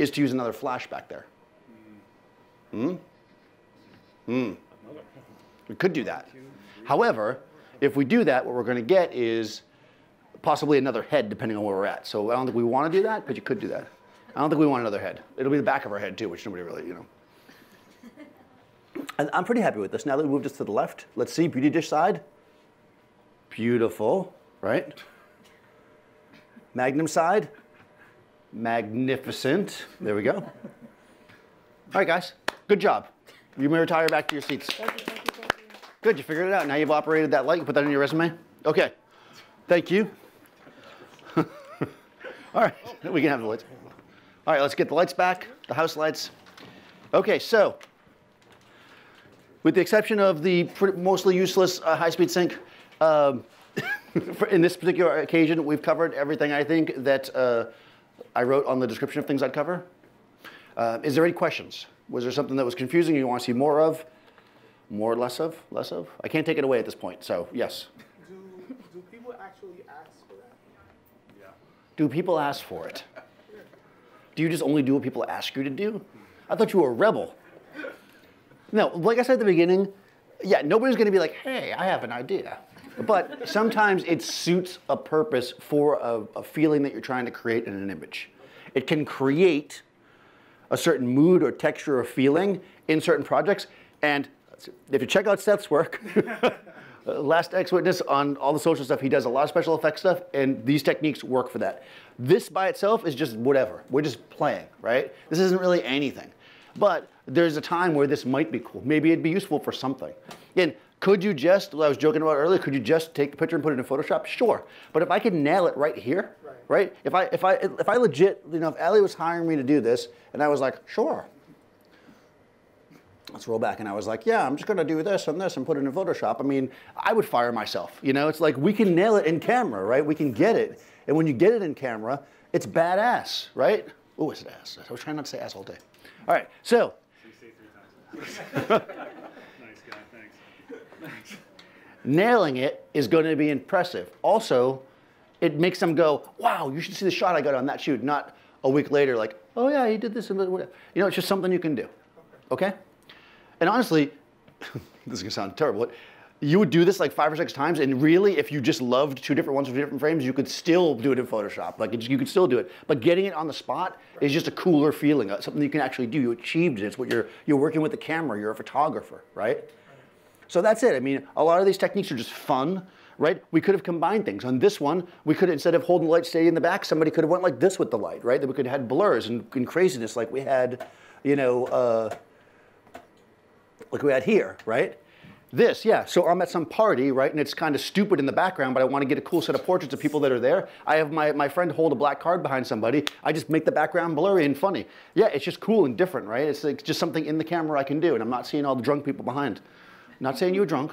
is to use another flash back there. Hmm? Hmm. We could do that. However, if we do that, what we're going to get is possibly another head, depending on where we're at. So I don't think we want to do that, but you could do that. I don't think we want another head. It'll be the back of our head too, which nobody really, you know. And I'm pretty happy with this. Now that we moved this to the left, let's see, beauty dish side. Beautiful, right? Magnum side. Magnificent. There we go. All right, guys. Good job. You may retire back to your seats. Good, you figured it out. Now you've operated that light. You put that in your resume? Okay. Thank you. All right, we can have the lights. All right, let's get the lights back, the house lights. Okay, so with the exception of the mostly useless uh, high-speed sync, um, in this particular occasion, we've covered everything I think that uh, I wrote on the description of things I'd cover. Uh, is there any questions? Was there something that was confusing you want to see more of? More or less of? Less of? I can't take it away at this point, so yes. Do, do people actually ask for that? Yeah. Do people ask for it? Do you just only do what people ask you to do? I thought you were a rebel. No, like I said at the beginning, yeah, nobody's gonna be like, hey, I have an idea. But sometimes it suits a purpose for a, a feeling that you're trying to create in an image. It can create a certain mood or texture or feeling in certain projects. And if you check out Seth's work, uh, Last Ex Witness on all the social stuff, he does a lot of special effects stuff, and these techniques work for that. This by itself is just whatever. We're just playing, right? This isn't really anything. But there's a time where this might be cool. Maybe it'd be useful for something. Again, could you just, I was joking about earlier, could you just take the picture and put it in Photoshop? Sure. But if I could nail it right here, right? If I if I if I legit, you know, if Ali was hiring me to do this and I was like, sure. Let's roll back and I was like, yeah, I'm just gonna do this and this and put it in Photoshop. I mean, I would fire myself. You know, it's like we can nail it in camera, right? We can get it. And when you get it in camera, it's badass, right? Oh, it's ass. I was trying not to say ass all day. All right, so nice guy, thanks. nailing it is going to be impressive. Also, it makes them go, wow, you should see the shot I got on that shoot, not a week later, like, oh yeah, he did this and whatever. You know, it's just something you can do. Okay? And honestly, this is gonna sound terrible, but you would do this like five or six times, and really, if you just loved two different ones with different frames, you could still do it in Photoshop. Like, you could still do it. But getting it on the spot is just a cooler feeling, uh, something you can actually do. You achieved it. It's what you're, you're working with the camera, you're a photographer, right? So that's it. I mean, a lot of these techniques are just fun, right? We could have combined things. On this one, we could instead of holding the light steady in the back, somebody could have went like this with the light, right? That we could have had blurs and, and craziness like we had, you know, uh, like we had here, right? This, yeah. So I'm at some party, right? And it's kind of stupid in the background, but I want to get a cool set of portraits of people that are there. I have my, my friend hold a black card behind somebody. I just make the background blurry and funny. Yeah, it's just cool and different, right? It's like just something in the camera I can do, and I'm not seeing all the drunk people behind. Not saying you were drunk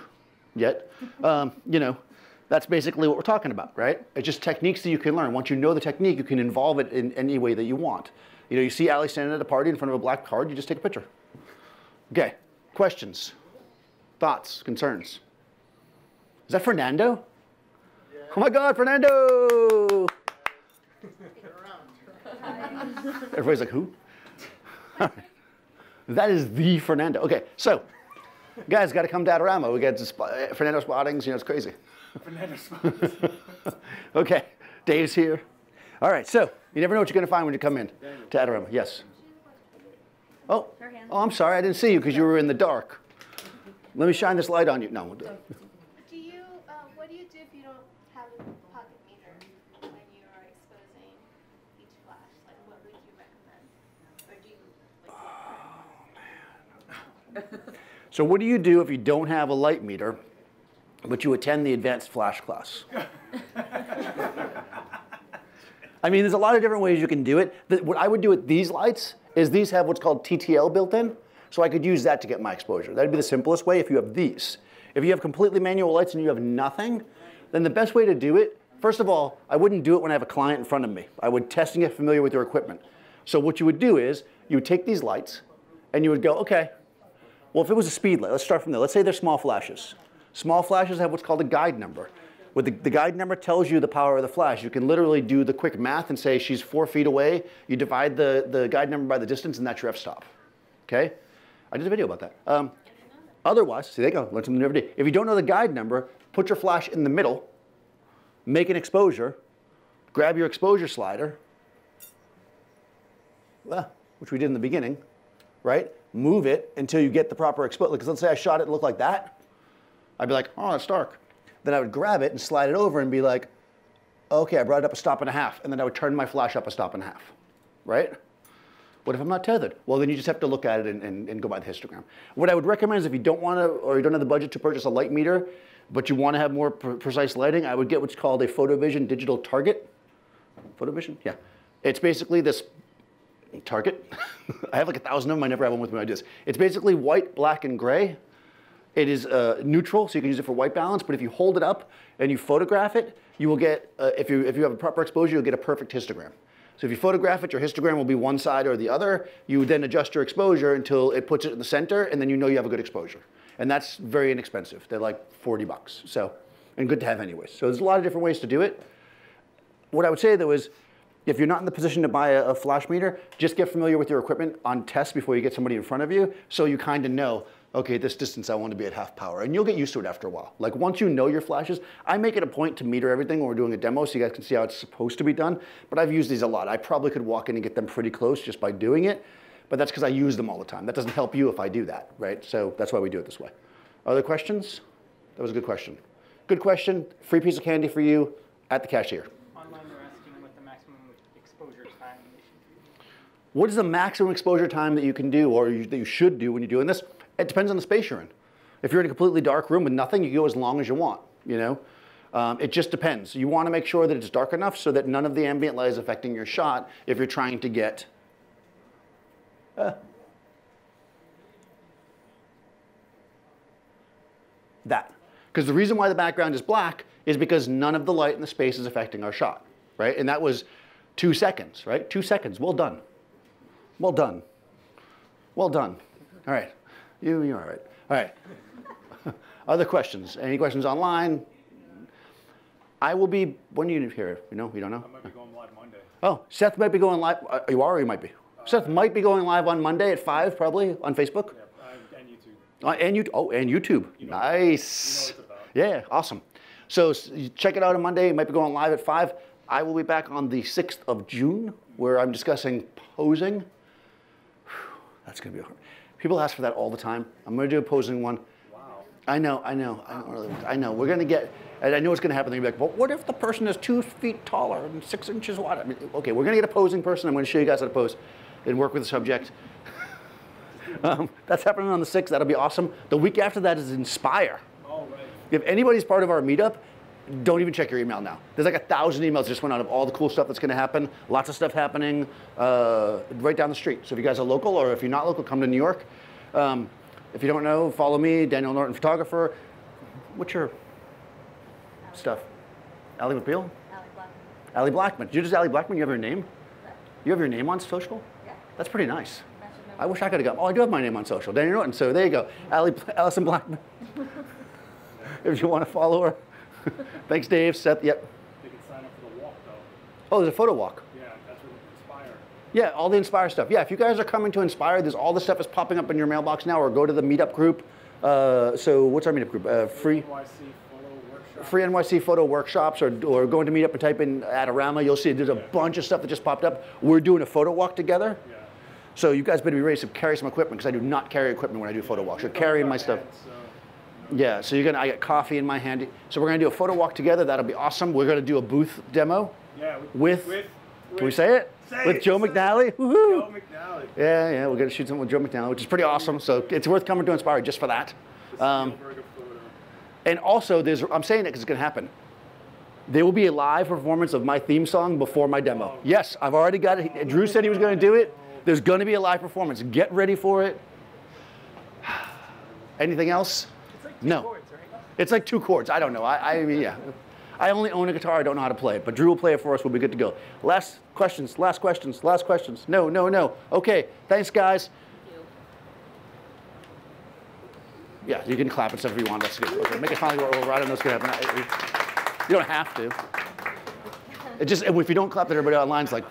yet. Um, you know, that's basically what we're talking about, right? It's just techniques that you can learn. Once you know the technique, you can involve it in any way that you want. You know, you see Ali standing at a party in front of a black card, you just take a picture. Okay, questions, thoughts, concerns? Is that Fernando? Oh my God, Fernando! Everybody's like, who? that is the Fernando. Okay, so guys, got to come to Adorama. We got sp- eh, Fernando spottings. You know, it's crazy. Fernando Spons. Okay, Dave's here. All right, so you never know what you're going to find when you come in to Adorama. Yes. Oh, Her hand. oh, I'm sorry, I didn't see you because you were in the dark. Let me shine this light on you. No, we'll do it. Do you, uh, what do you do if you don't have a pocket meter when you are exposing each flash? Like, what would you recommend? Or do you, like, So what do you do if you don't have a light meter, but you attend the advanced flash class? I mean, there's a lot of different ways you can do it. The- What I would do with these lights is these have what's called TTL built in, so I could use that to get my exposure. That'd be the simplest way if you have these. If you have completely manual lights and you have nothing, then the best way to do it, first of all, I wouldn't do it when I have a client in front of me. I would test and get familiar with your equipment. So what you would do is you would take these lights and you would go, okay, well, if it was a speed light, let's start from there. Let's say they're small flashes. Small flashes have what's called a guide number. What the, the guide number tells you the power of the flash. You can literally do the quick math and say she's four feet away. You divide the, the guide number by the distance, and that's your f-stop. Okay? I did a video about that. Um, otherwise, see, there you go. Learn something new every day. If you don't know the guide number, put your flash in the middle, make an exposure, grab your exposure slider, well, which we did in the beginning, right? Move it until you get the proper exposure. Because let's say I shot it and looked like that. I'd be like, oh, it's dark. Then I would grab it and slide it over and be like, okay, I brought it up a stop and a half. And then I would turn my flash up a stop and a half, right? What if I'm not tethered? Well, then you just have to look at it and, and, and go by the histogram. What I would recommend is if you don't want to, or you don't have the budget to purchase a light meter, but you want to have more pre- precise lighting, I would get what's called a PhotoVision digital target. PhotoVision? Yeah. It's basically this target. I have like a thousand of them. I never have one with me. I just. It's basically white, black, and gray. It is uh, neutral, so you can use it for white balance. But if you hold it up and you photograph it, you will get. Uh, if you if you have a proper exposure, you'll get a perfect histogram. So if you photograph it, your histogram will be one side or the other. You then adjust your exposure until it puts it in the center, and then you know you have a good exposure. And that's very inexpensive. They're like 40 bucks. So, and good to have anyways. So there's a lot of different ways to do it. What I would say though is, if you're not in the position to buy a, a flash meter, just get familiar with your equipment on test before you get somebody in front of you, so you kind of know, okay, this distance I want to be at half power, and you'll get used to it after a while. Like once you know your flashes, I make it a point to meter everything when we're doing a demo, so you guys can see how it's supposed to be done. But I've used these a lot. I probably could walk in and get them pretty close just by doing it, but that's because I use them all the time. That doesn't help you if I do that, right? So that's why we do it this way. Other questions? That was a good question. Good question. Free piece of candy for you at the cashier. Online, they're asking what the maximum exposure time they should do. What is the maximum exposure time that you can do or you, that you should do when you're doing this? It depends on the space you're in. If you're in a completely dark room with nothing, you go as long as you want, you know? Um, it just depends. You want to make sure that it's dark enough so that none of the ambient light is affecting your shot if you're trying to get. Uh, that. Because the reason why the background is black is because none of the light in the space is affecting our shot, right? And that was two seconds, right? Two seconds. Well done. Well done. Well done. All right. You, you're all right. All right. Other questions? Any questions online? I will be, when are you here? You know, you don't know? I might be going live Monday. Oh, Seth might be going live. Uh, You are or you might be? Seth might be going live on Monday at 5 probably on Facebook. Yeah, uh, and YouTube. Uh, and you, oh, and YouTube. nice. You know what it's about. Yeah, awesome. So you check it out on Monday. It might be going live at five. I will be back on the sixth of June, where I'm discussing posing. Whew, that's gonna be hard. People ask for that all the time. I'm gonna do a posing one. Wow. I know, I know, I don't really. want- I know. We're gonna get, and I know what's gonna happen. They're gonna be like, well, what if the person is two feet taller and six inches wide? I mean, okay, we're gonna get a posing person. I'm gonna show you guys how to pose and work with the subject. um, that's happening on the sixth. That'll be awesome. The week after that is Inspire. Right. If anybody's part of our meetup, don't even check your email now. There's like a thousand emails just went out of all the cool stuff that's going to happen. Lots of stuff happening uh, right down the street. So if you guys are local, or if you're not local, come to New York. Um, if you don't know, follow me, Daniel Norton Photographer. What's your stuff? Ally McBeal? Allie Blackman? Allie Blackman. Did you just Allie Blackman? You have your name? You have your name on social? Yeah. That's pretty nice. I wish I could have got. Oh, I do have my name on social, Daniel Norton. So there you go, Allie, Allison Blackman. if you want to follow her. Thanks, Dave. Seth. Yep. They can sign up for the walk though. Oh, there's a photo walk. Yeah, that's what Inspire. Yeah, all the Inspire stuff. Yeah, if you guys are coming to Inspire, there's all the stuff is popping up in your mailbox now, or go to the meetup group. Uh, so what's our meetup group? Uh, free. NYC photo. Free NYC photo workshops, or, or go into Meetup and type in Adorama. You'll see there's a bunch of stuff that just popped up. We're doing a photo walk together. Yeah. So you guys better be ready to carry some equipment because I do not carry equipment when I do photo walks. You're carrying my stuff. So Yeah, so you're gonna, I got coffee in my hand. So we're gonna do a photo walk together. That'll be awesome. We're gonna do a booth demo Yeah. with, with, can we say it? Say with it, Joe. McNally. Woohoo! Joe McNally. Yeah, yeah, we're gonna shoot something with Joe McNally, which is pretty awesome. So it's worth coming to Inspire just for that. Um, Spielberg of photo. and also, there's, I'm saying it because it's gonna happen. There will be a live performance of my theme song before my demo. Yes, I've already got it. Drew said he was gonna do it. There's gonna be a live performance. Get ready for it. Anything else? It's like two No. chords, right? It's like two chords. I don't know. I, I mean, yeah. I only own a guitar. I don't know how to play it. But Drew will play it for us. We'll be good to go. Last questions. Last questions. Last questions. No, no, no. Okay. Thanks, guys. Yeah, you can clap and stuff if you want. That's good. Okay, make it we're, we're right on what's gonna happen. You don't have to. It just if you don't clap, everybody online is like,